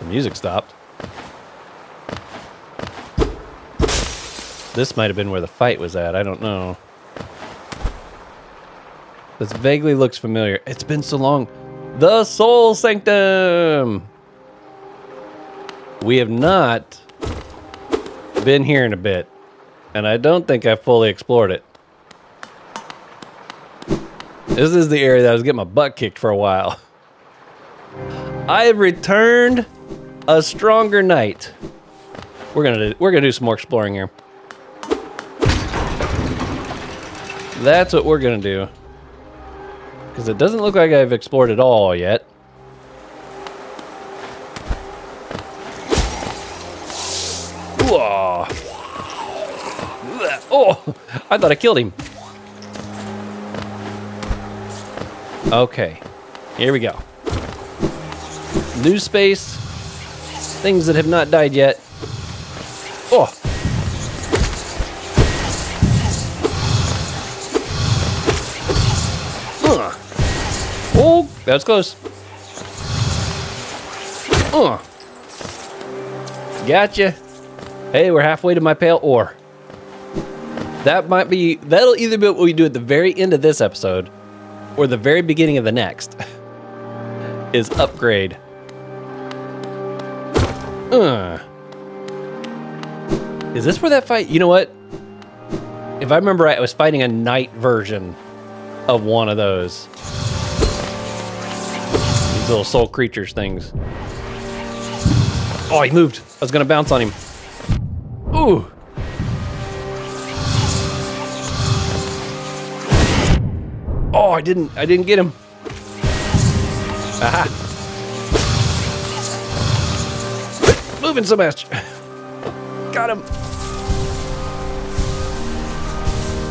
The music stopped. This might have been where the fight was at. I don't know. This vaguely looks familiar. It's been so long. The Soul Sanctum! We have not been here in a bit, and I don't think I've fully explored it. This is the area that I was getting my butt kicked for a while. I have returned a stronger knight. We're gonna do, we're gonna do some more exploring here. That's what we're gonna do. Because it doesn't look like I've explored it all yet. Oh, I thought I killed him. Okay, here we go. New space, things that have not died yet. Oh. Uh. Oh, that was close. Uh. Gotcha. Hey, we're halfway to my pale ore. That might be, that'll either be what we do at the very end of this episode or the very beginning of the next is upgrade. Uh. Is this where that fight? You know what? If I remember right, I was fighting a knight version of one of those. These little soul creatures things. Oh, he moved. I was gonna bounce on him. Ooh. Oh, I didn't. I didn't get him. Aha. Moving so much. Got him.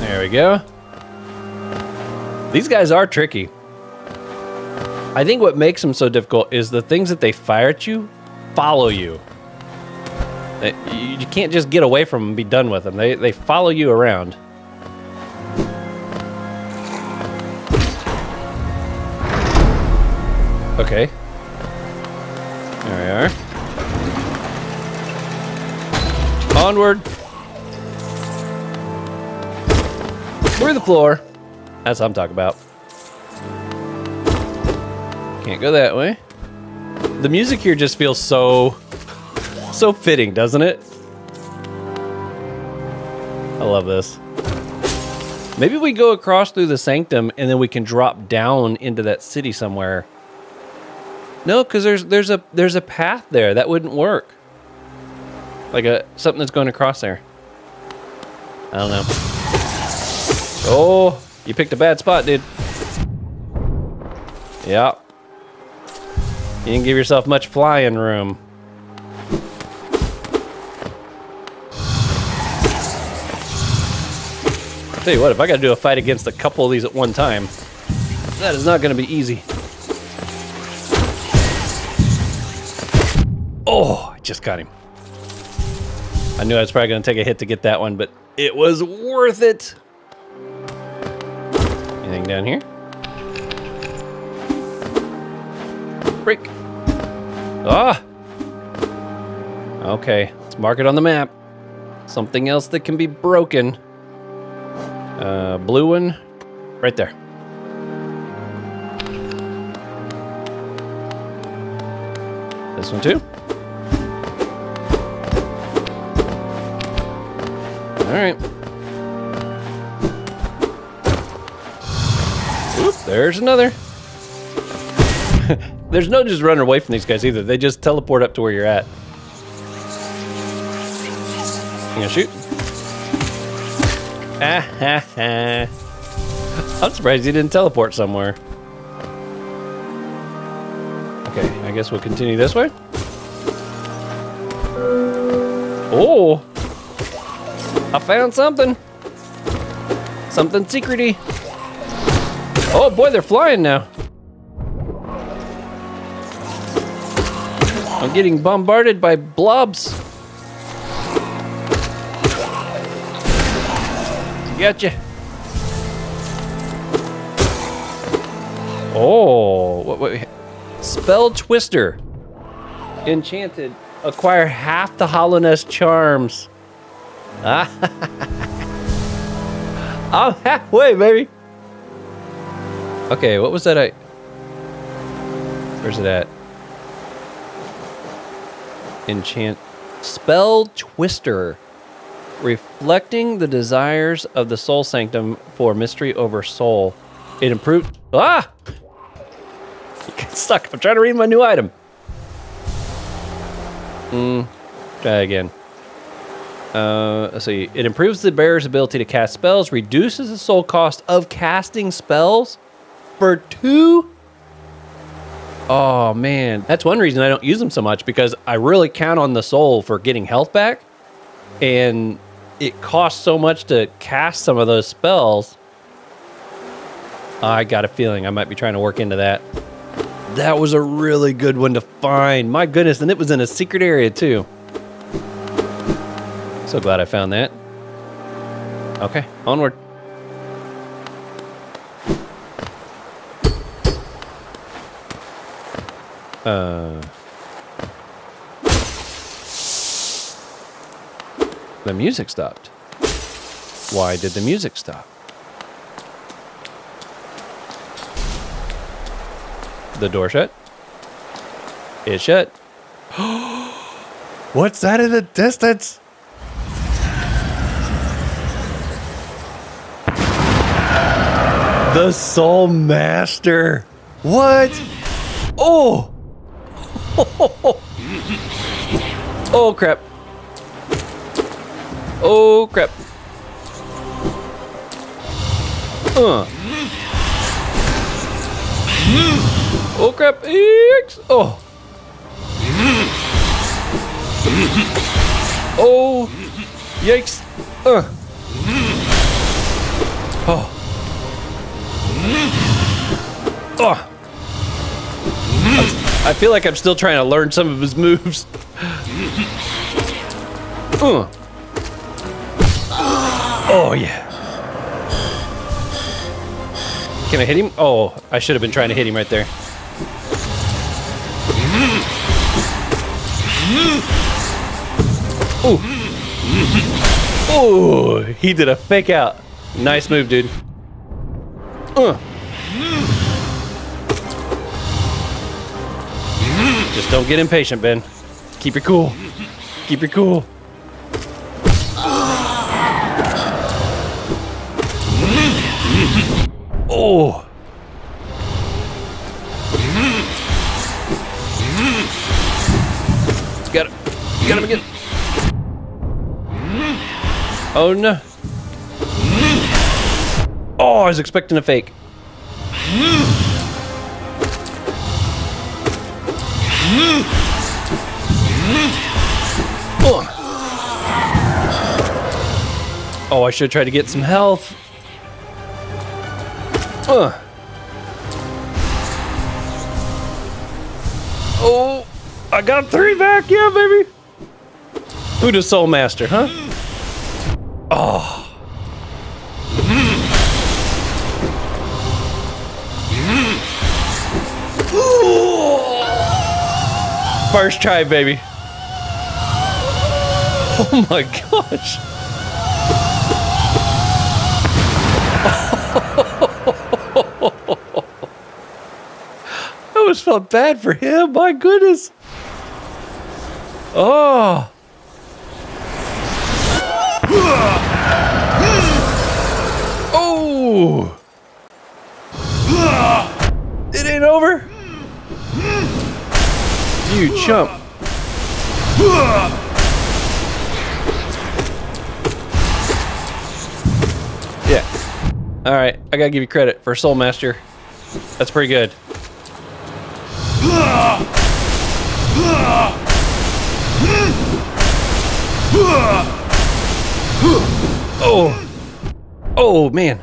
There we go. These guys are tricky. I think what makes them so difficult is the things that they fire at you follow you. You can't just get away from them and be done with them. They, they follow you around. Okay. There we are. Onward. Through the floor. That's what I'm talking about. Can't go that way. The music here just feels so, so fitting, doesn't it? I love this. Maybe we go across through the sanctum and then we can drop down into that city somewhere. No, because there's there's a there's a path there that wouldn't work. Like a something that's going across there. I don't know. Oh, you picked a bad spot, dude. Yeah. You didn't give yourself much flying room. Tell you what, if I gotta do a fight against a couple of these at one time, that is not gonna be easy. Oh, I just got him. I knew I was probably going to take a hit to get that one, but it was worth it. Anything down here? Break. Ah! Okay, let's mark it on the map. Something else that can be broken. Uh, blue one, right there. This one too. All right. Oop, there's another. there's no just running away from these guys either. They just teleport up to where you're at. You gonna shoot? Ah ha ha. I'm surprised he didn't teleport somewhere. Okay, I guess we'll continue this way. Oh! I found something. Something secrety. Oh boy, they're flying now. I'm getting bombarded by blobs. Gotcha. Oh, what, what, Spell Twister. Enchanted. Acquire half the Hallownest charms. Ah. I'm halfway, baby. Okay, what was that? I. Where's it at? Enchant. Spell Twister. Reflecting the desires of the Soul Sanctum for mystery over soul. It improved. Ah! Get stuck. I'm trying to read my new item. Hmm. Try again. Uh, let's see. It improves the bearer's ability to cast spells, reduces the soul cost of casting spells for two. Oh man, that's one reason I don't use them so much because I really count on the soul for getting health back, and it costs so much to cast some of those spells. I got a feeling I might be trying to work into that. That was a really good one to find. My goodness, and it was in a secret area too. So glad I found that. Okay, onward. Uh, the music stopped. Why did the music stop? The door shut. It shut. What's that in the distance? The Soul Master. What? Oh. Oh crap. Oh crap. Uh. Oh crap! Oh. Oh. Yikes. Uh. Oh. Oh. I feel like I'm still trying to learn some of his moves. Uh. Oh yeah. Can I hit him? Oh, I should have been trying to hit him right there. Ooh. Ooh, he did a fake out. Nice move, dude. Just don't get impatient, Ben. Keep your cool. Keep your cool. Oh. Got him. Got him again. Oh no. Oh, I was expecting a fake. Oh, I should try to get some health. Uh. Oh. I got three back, yeah, baby. Who does Soul Master, huh? Oh. First try, baby. Oh my gosh. I almost felt bad for him. My goodness. Oh. Oh. It ain't over. You chump. Yeah. All right, I gotta give you credit for Soul Master. That's pretty good. Oh. Oh, man.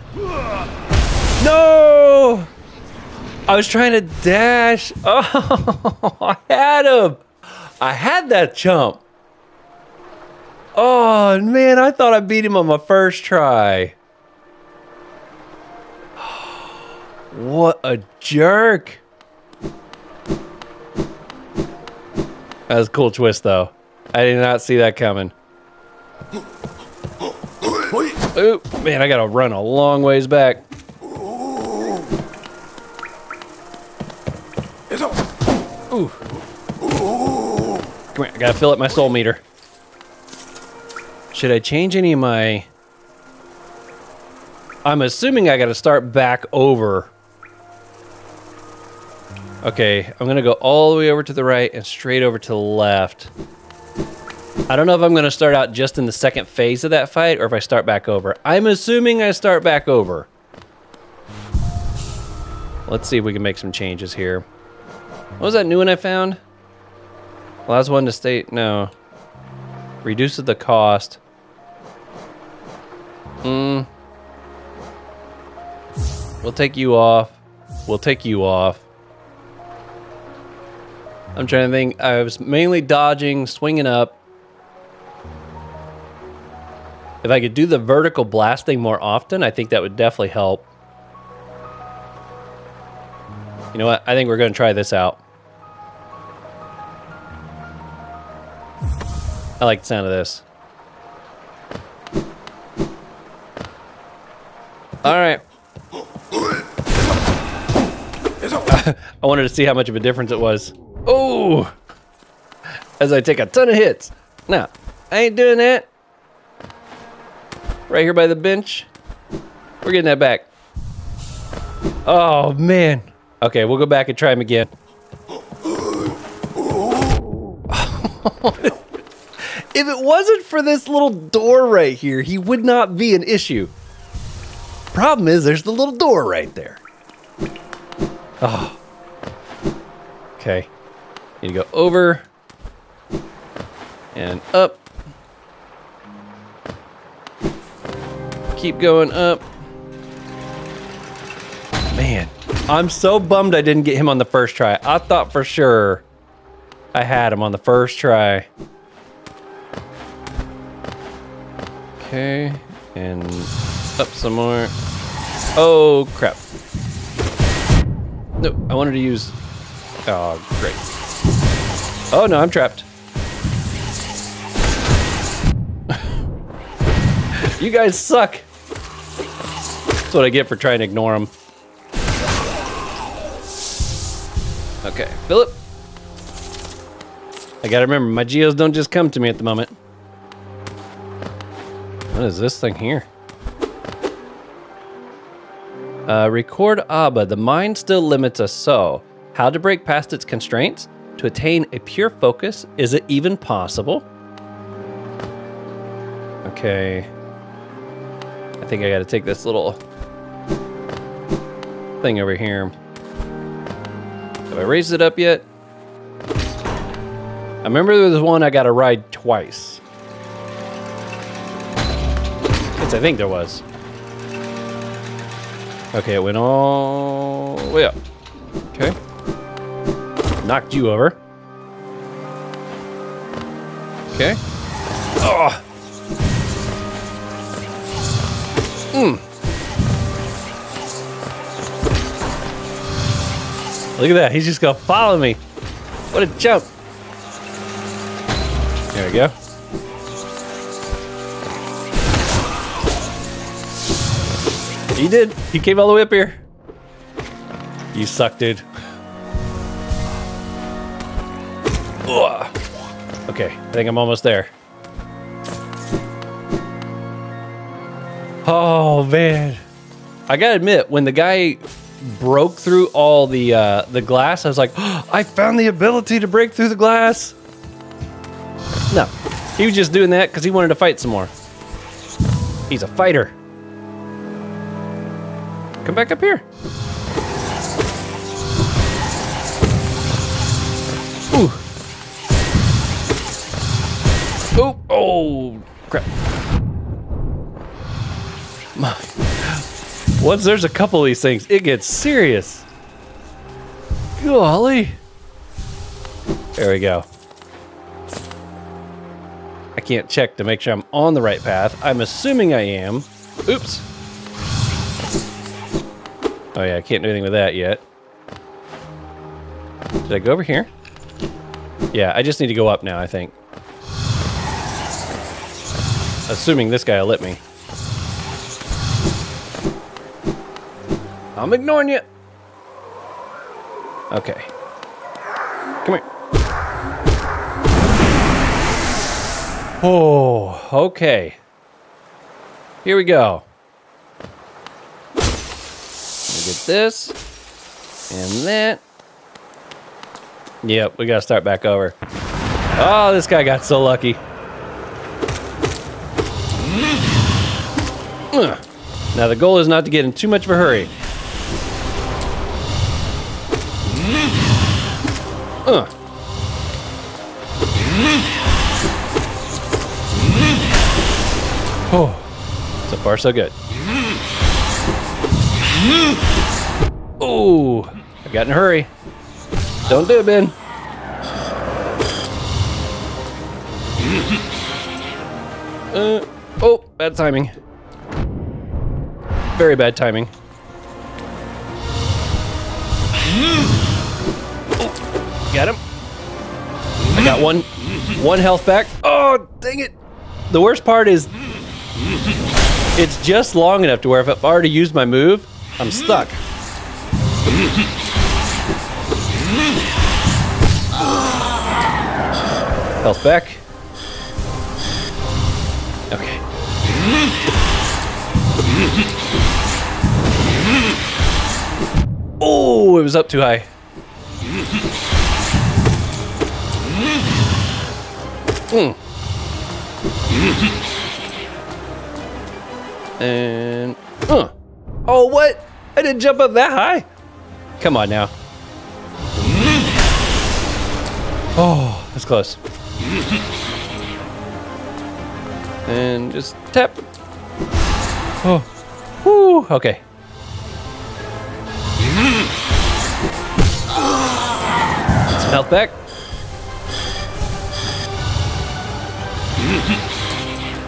No! I was trying to dash. Oh, I had him. I had that chump. Oh, man, I thought I beat him on my first try. What a jerk. That was a cool twist, though. I did not see that coming. Oop, man, I gotta run a long ways back. Come here, I gotta fill up my soul meter. Should I change any of my... I'm assuming I gotta start back over. Okay, I'm gonna go all the way over to the right and straight over to the left. I don't know if I'm gonna start out just in the second phase of that fight or if I start back over. I'm assuming I start back over. Let's see if we can make some changes here. What was that new one I found? Allows one to state, no. Reduces the cost. Hmm. We'll take you off. We'll take you off. I'm trying to think. I was mainly dodging, swinging up. If I could do the vertical blasting more often, I think that would definitely help. You know what? I think we're going to try this out. I like the sound of this. All right. I wanted to see how much of a difference it was. Oh! As I take a ton of hits. Now, I ain't doing that. Right here by the bench. We're getting that back. Oh, man. Okay, we'll go back and try him again. if it wasn't for this little door right here, he would not be an issue. Problem is, there's the little door right there. Oh. Okay. Need to go over and up. Keep going up. Man, I'm so bummed I didn't get him on the first try. I thought for sure I had him on the first try. Okay, and up some more. Oh, crap. No, I wanted to use... Oh, great. Oh, no, I'm trapped. you guys suck. That's what I get for trying to ignore them. Okay, Philip. I gotta remember, my geos don't just come to me at the moment. What is this thing here? Uh, record Abba. The mind still limits us so. How to break past its constraints? To attain a pure focus? Is it even possible? Okay. I think I gotta take this little thing over here. Have I raised it up yet? I remember there was one I gotta ride twice. Yes, I think there was. Okay, it went all the way up. Okay. Knocked you over. Okay. Oh. Mm. Look at that. He's just gonna follow me. What a jump. There we go. He did. He came all the way up here. You suck, dude. Ugh. Okay, I think I'm almost there. Oh man, I gotta admit, when the guy broke through all the uh, the glass, I was like, oh, I found the ability to break through the glass. He was just doing that because he wanted to fight some more. He's a fighter. Come back up here. Ooh. Oh, oh, crap. My. Once there's a couple of these things, it gets serious. Golly. There we go. Can't check to make sure I'm on the right path. I'm assuming I am. Oops. Oh yeah, I can't do anything with that yet. Did I go over here? Yeah, I just need to go up now, I think. Assuming this guy will let me. I'm ignoring you. Okay. Oh, okay. Here we go. Get this and that. Yep, we gotta start back over. Oh, this guy got so lucky. Now the goal is not to get in too much of a hurry. Far so good. Oh, I got in a hurry. Don't do it, Ben. Uh, oh, bad timing. Very bad timing. Oh, got him. I got one, one health back. Oh, dang it. The worst part is just long enough to where if I've already used my move, I'm stuck. Health back. Okay. Oh, it was up too high. Mm. And, huh. Oh, what? I didn't jump up that high. Come on now. Oh, that's close. And just tap. Oh, whoo, okay. Health back.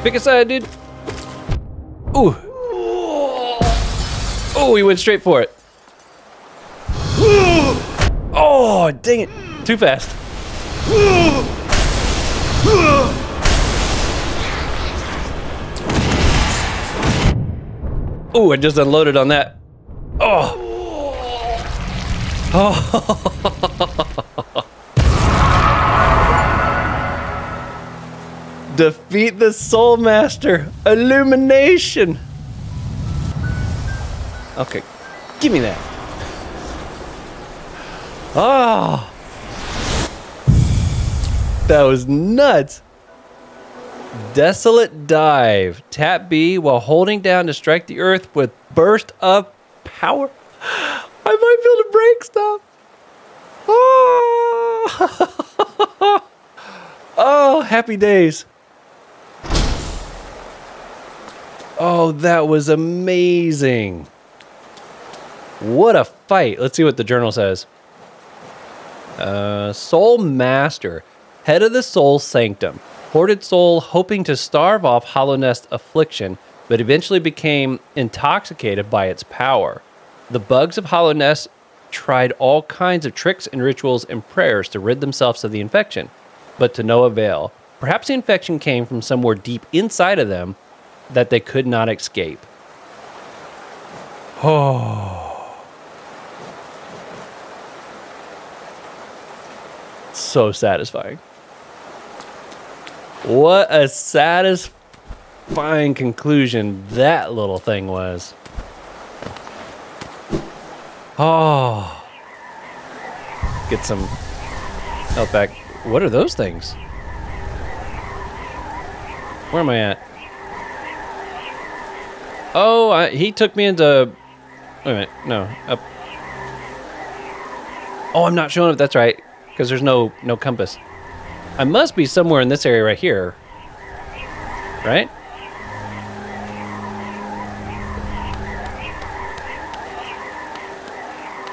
Pick a side, dude. Ooh. Oh, he went straight for it. Oh, dang it. Too fast. Oh, I just unloaded on that. Oh. Oh. Defeat the Soul Master. Illumination. Okay, give me that. Oh. That was nuts. Desolate Dive. Tap B while holding down to strike the earth with burst of power. I might able to break stuff. Oh, oh happy days. Oh, that was amazing. What a fight. Let's see what the journal says. Uh, Soul Master, head of the Soul Sanctum. hoarded soul hoping to starve off Hallownest affliction, but eventually became intoxicated by its power. The bugs of Hallownest tried all kinds of tricks and rituals and prayers to rid themselves of the infection, but to no avail. Perhaps the infection came from somewhere deep inside of them that they could not escape. Oh. So satisfying. What a satisfying conclusion that little thing was. Oh. Get some health back. What are those things? Where am I at? Oh, I, he took me into. Wait a minute. No. Up. Oh, I'm not showing up. That's right. Because there's no no compass. I must be somewhere in this area right here. Right?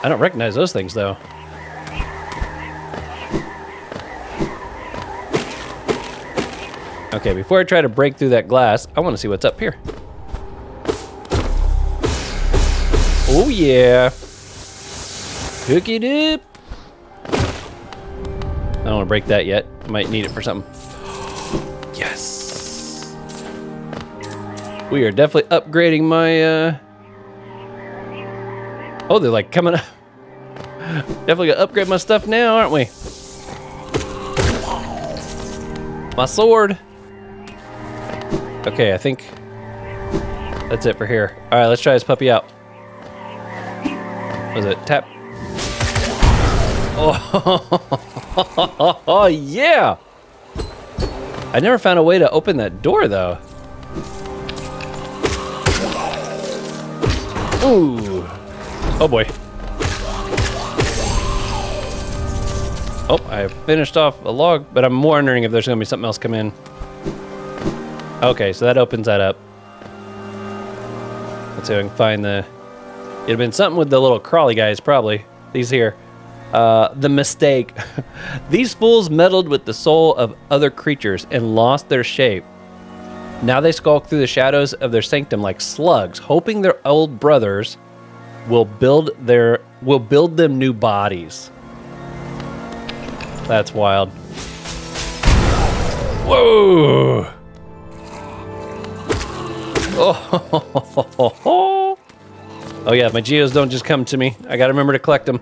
I don't recognize those things though. Okay, before I try to break through that glass, I want to see what's up here. Oh yeah. Hook it up. I don't want to break that yet. Might need it for something. yes. We are definitely upgrading my uh Oh, they're like coming up. Definitely gonna upgrade my stuff now, aren't we? My sword. Okay, I think that's it for here. All right, let's try this puppy out. Was it tap? Oh, yeah! I never found a way to open that door though. Ooh. Oh boy. Oh, I finished off a log, but I'm wondering if there's gonna be something else come in. Okay, so that opens that up. Let's see if I can find the. It'd been something with the little crawly guys, probably. These here. Uh, the mistake. These fools meddled with the soul of other creatures and lost their shape. Now they skulk through the shadows of their sanctum like slugs, hoping their old brothers will build their will build them new bodies. That's wild. Whoa! Oh, oh yeah, my geos don't just come to me. I gotta remember to collect them.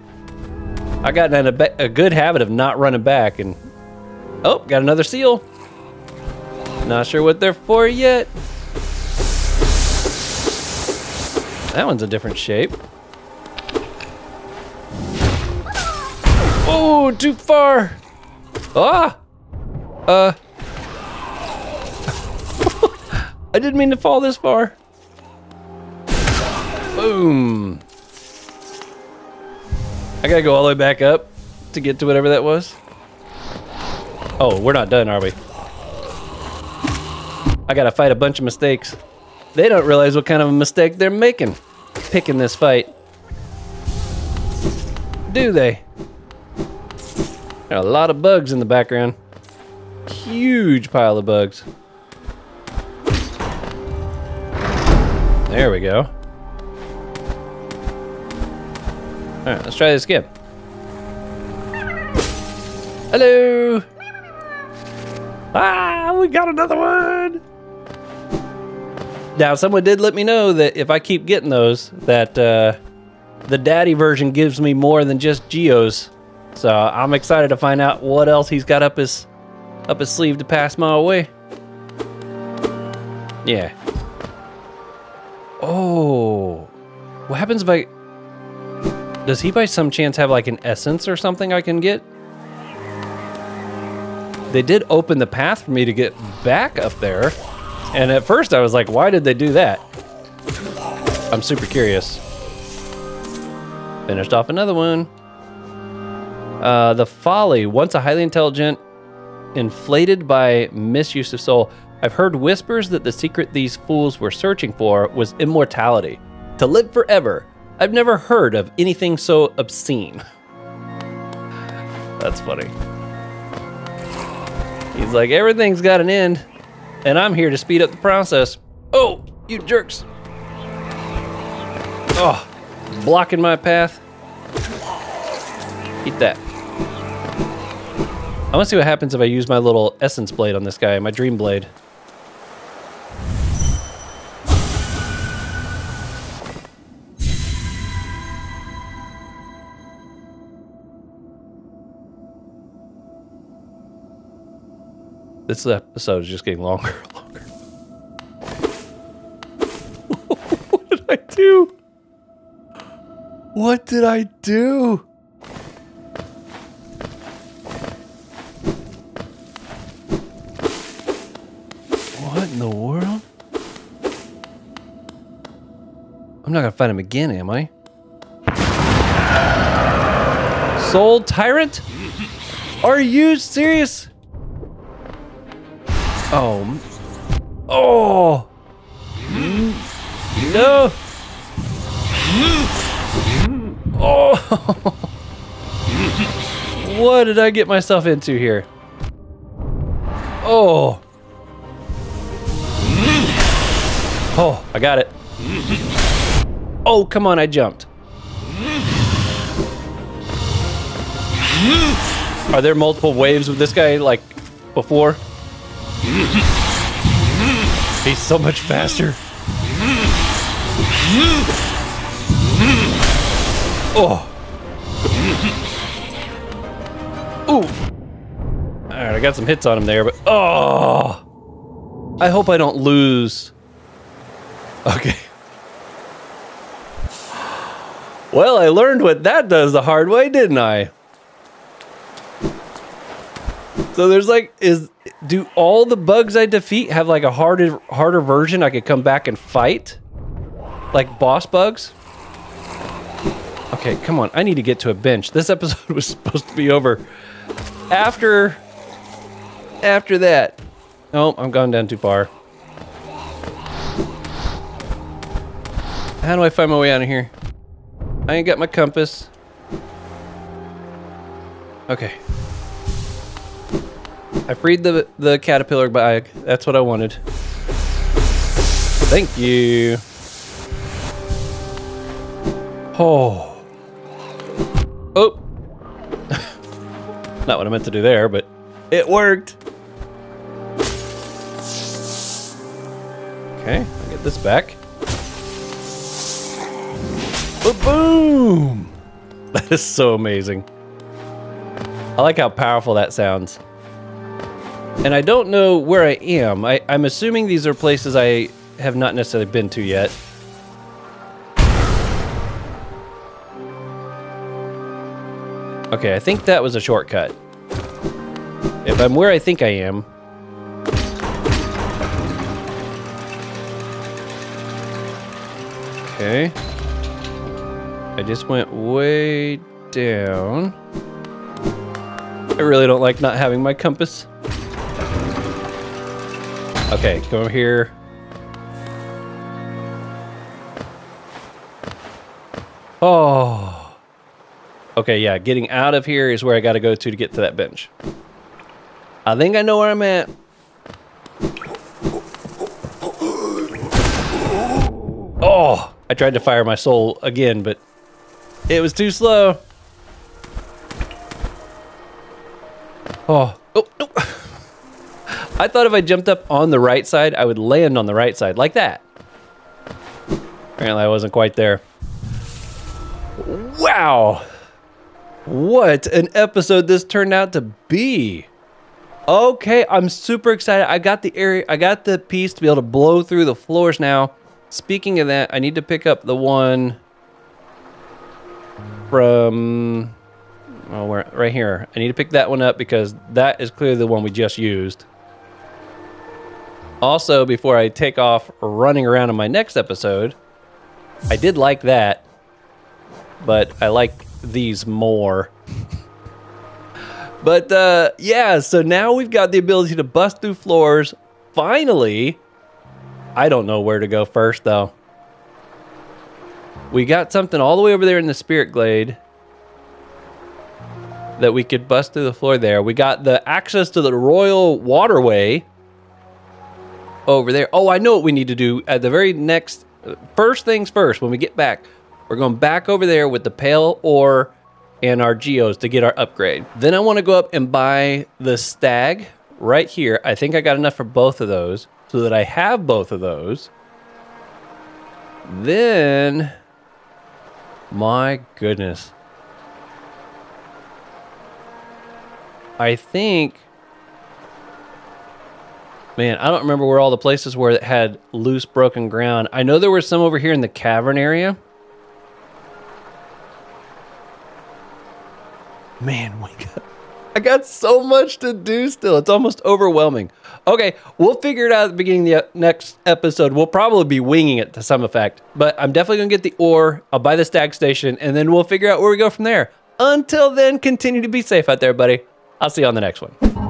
I got in a, a good habit of not running back and... Oh, got another seal. Not sure what they're for yet. That one's a different shape. Oh, too far. Ah! Uh... I didn't mean to fall this far. Boom. I gotta go all the way back up to get to whatever that was. Oh, we're not done, are we? I gotta fight a bunch of mistakes. They don't realize what kind of a mistake they're making picking this fight. Do they? There are a lot of bugs in the background. Huge pile of bugs. There we go. Alright, let's try this again. Hello! Ah, we got another one! Now, someone did let me know that if I keep getting those, that uh, the daddy version gives me more than just geos. So I'm excited to find out what else he's got up his up his sleeve to pass my way. Yeah. Oh. What happens if I... Does he by some chance have like an essence or something I can get? They did open the path for me to get back up there. And at first I was like, why did they do that? I'm super curious. Finished off another one. Uh, the Folly, once a highly intelligent, inflated by misuse of soul, I've heard whispers that the secret these fools were searching for was immortality, to live forever. I've never heard of anything so obscene. That's funny. He's like, everything's got an end, and I'm here to speed up the process. Oh, you jerks. Oh, blocking my path. Eat that. I want to see what happens if I use my little essence blade on this guy, my dream blade. This episode is just getting longer and longer. what did I do? What did I do? What in the world? I'm not gonna find him again, am I? Soul Tyrant? Are you serious? Oh. Oh. Mm. No. Hmm? Oh. what did I get myself into here? Oh. Hmm? Oh, I got it. Oh, come on, I jumped. Hmm? Are there multiple waves with this guy like before? He's so much faster. Oh. Ooh. Alright, I got some hits on him there, but oh. I hope I don't lose. Okay. Well, I learned what that does the hard way, didn't I? So there's like is do all the bugs I defeat have like a harder harder version I could come back and fight? Like boss bugs? Okay, come on. I need to get to a bench. This episode was supposed to be over after after that. Oh, I'm gone down too far. How do I find my way out of here? I ain't got my compass. Okay. I freed the the caterpillar bag. That's what I wanted. Thank you. Oh. Oh. Not what I meant to do there, but it worked. Okay, I get this back. Boom! That is so amazing. I like how powerful that sounds. And I don't know where I am. I, I'm assuming these are places I have not necessarily been to yet. Okay, I think that was a shortcut. If I'm where I think I am. Okay. I just went way down. I really don't like not having my compass. Okay, go over here. Oh. Okay, yeah, getting out of here is where I got to go to to get to that bench. I think I know where I'm at. Oh, I tried to fire my soul again, but it was too slow. Oh, oh, no. I thought if I jumped up on the right side, I would land on the right side, like that. Apparently I wasn't quite there. Wow. What an episode this turned out to be. Okay, I'm super excited. I got the area, I got the piece to be able to blow through the floors now. Speaking of that, I need to pick up the one from oh, where, right here. I need to pick that one up because that is clearly the one we just used. Also, before I take off running around in my next episode, I did like that, but I like these more. but uh, yeah, so now we've got the ability to bust through floors. Finally, I don't know where to go first though. We got something all the way over there in the Spirit Glade. that we could bust through the floor there. We got the access to the royal waterway over there. Oh, I know what we need to do at the very next. First things first, when we get back, we're going back over there with the pale ore and our geos to get our upgrade. Then I want to go up and buy the stag right here. I think I got enough for both of those so that I have both of those. Then, my goodness. I think, man, I don't remember where all the places were that had loose broken ground. I know there were some over here in the cavern area. Man, we got, I got so much to do still. It's almost overwhelming. Okay, we'll figure it out at the beginning of the uh, next episode. We'll probably be winging it to some effect, but I'm definitely going to get the ore. I'll buy the stag station, and then we'll figure out where we go from there. Until then, continue to be safe out there, buddy. I'll see you on the next one.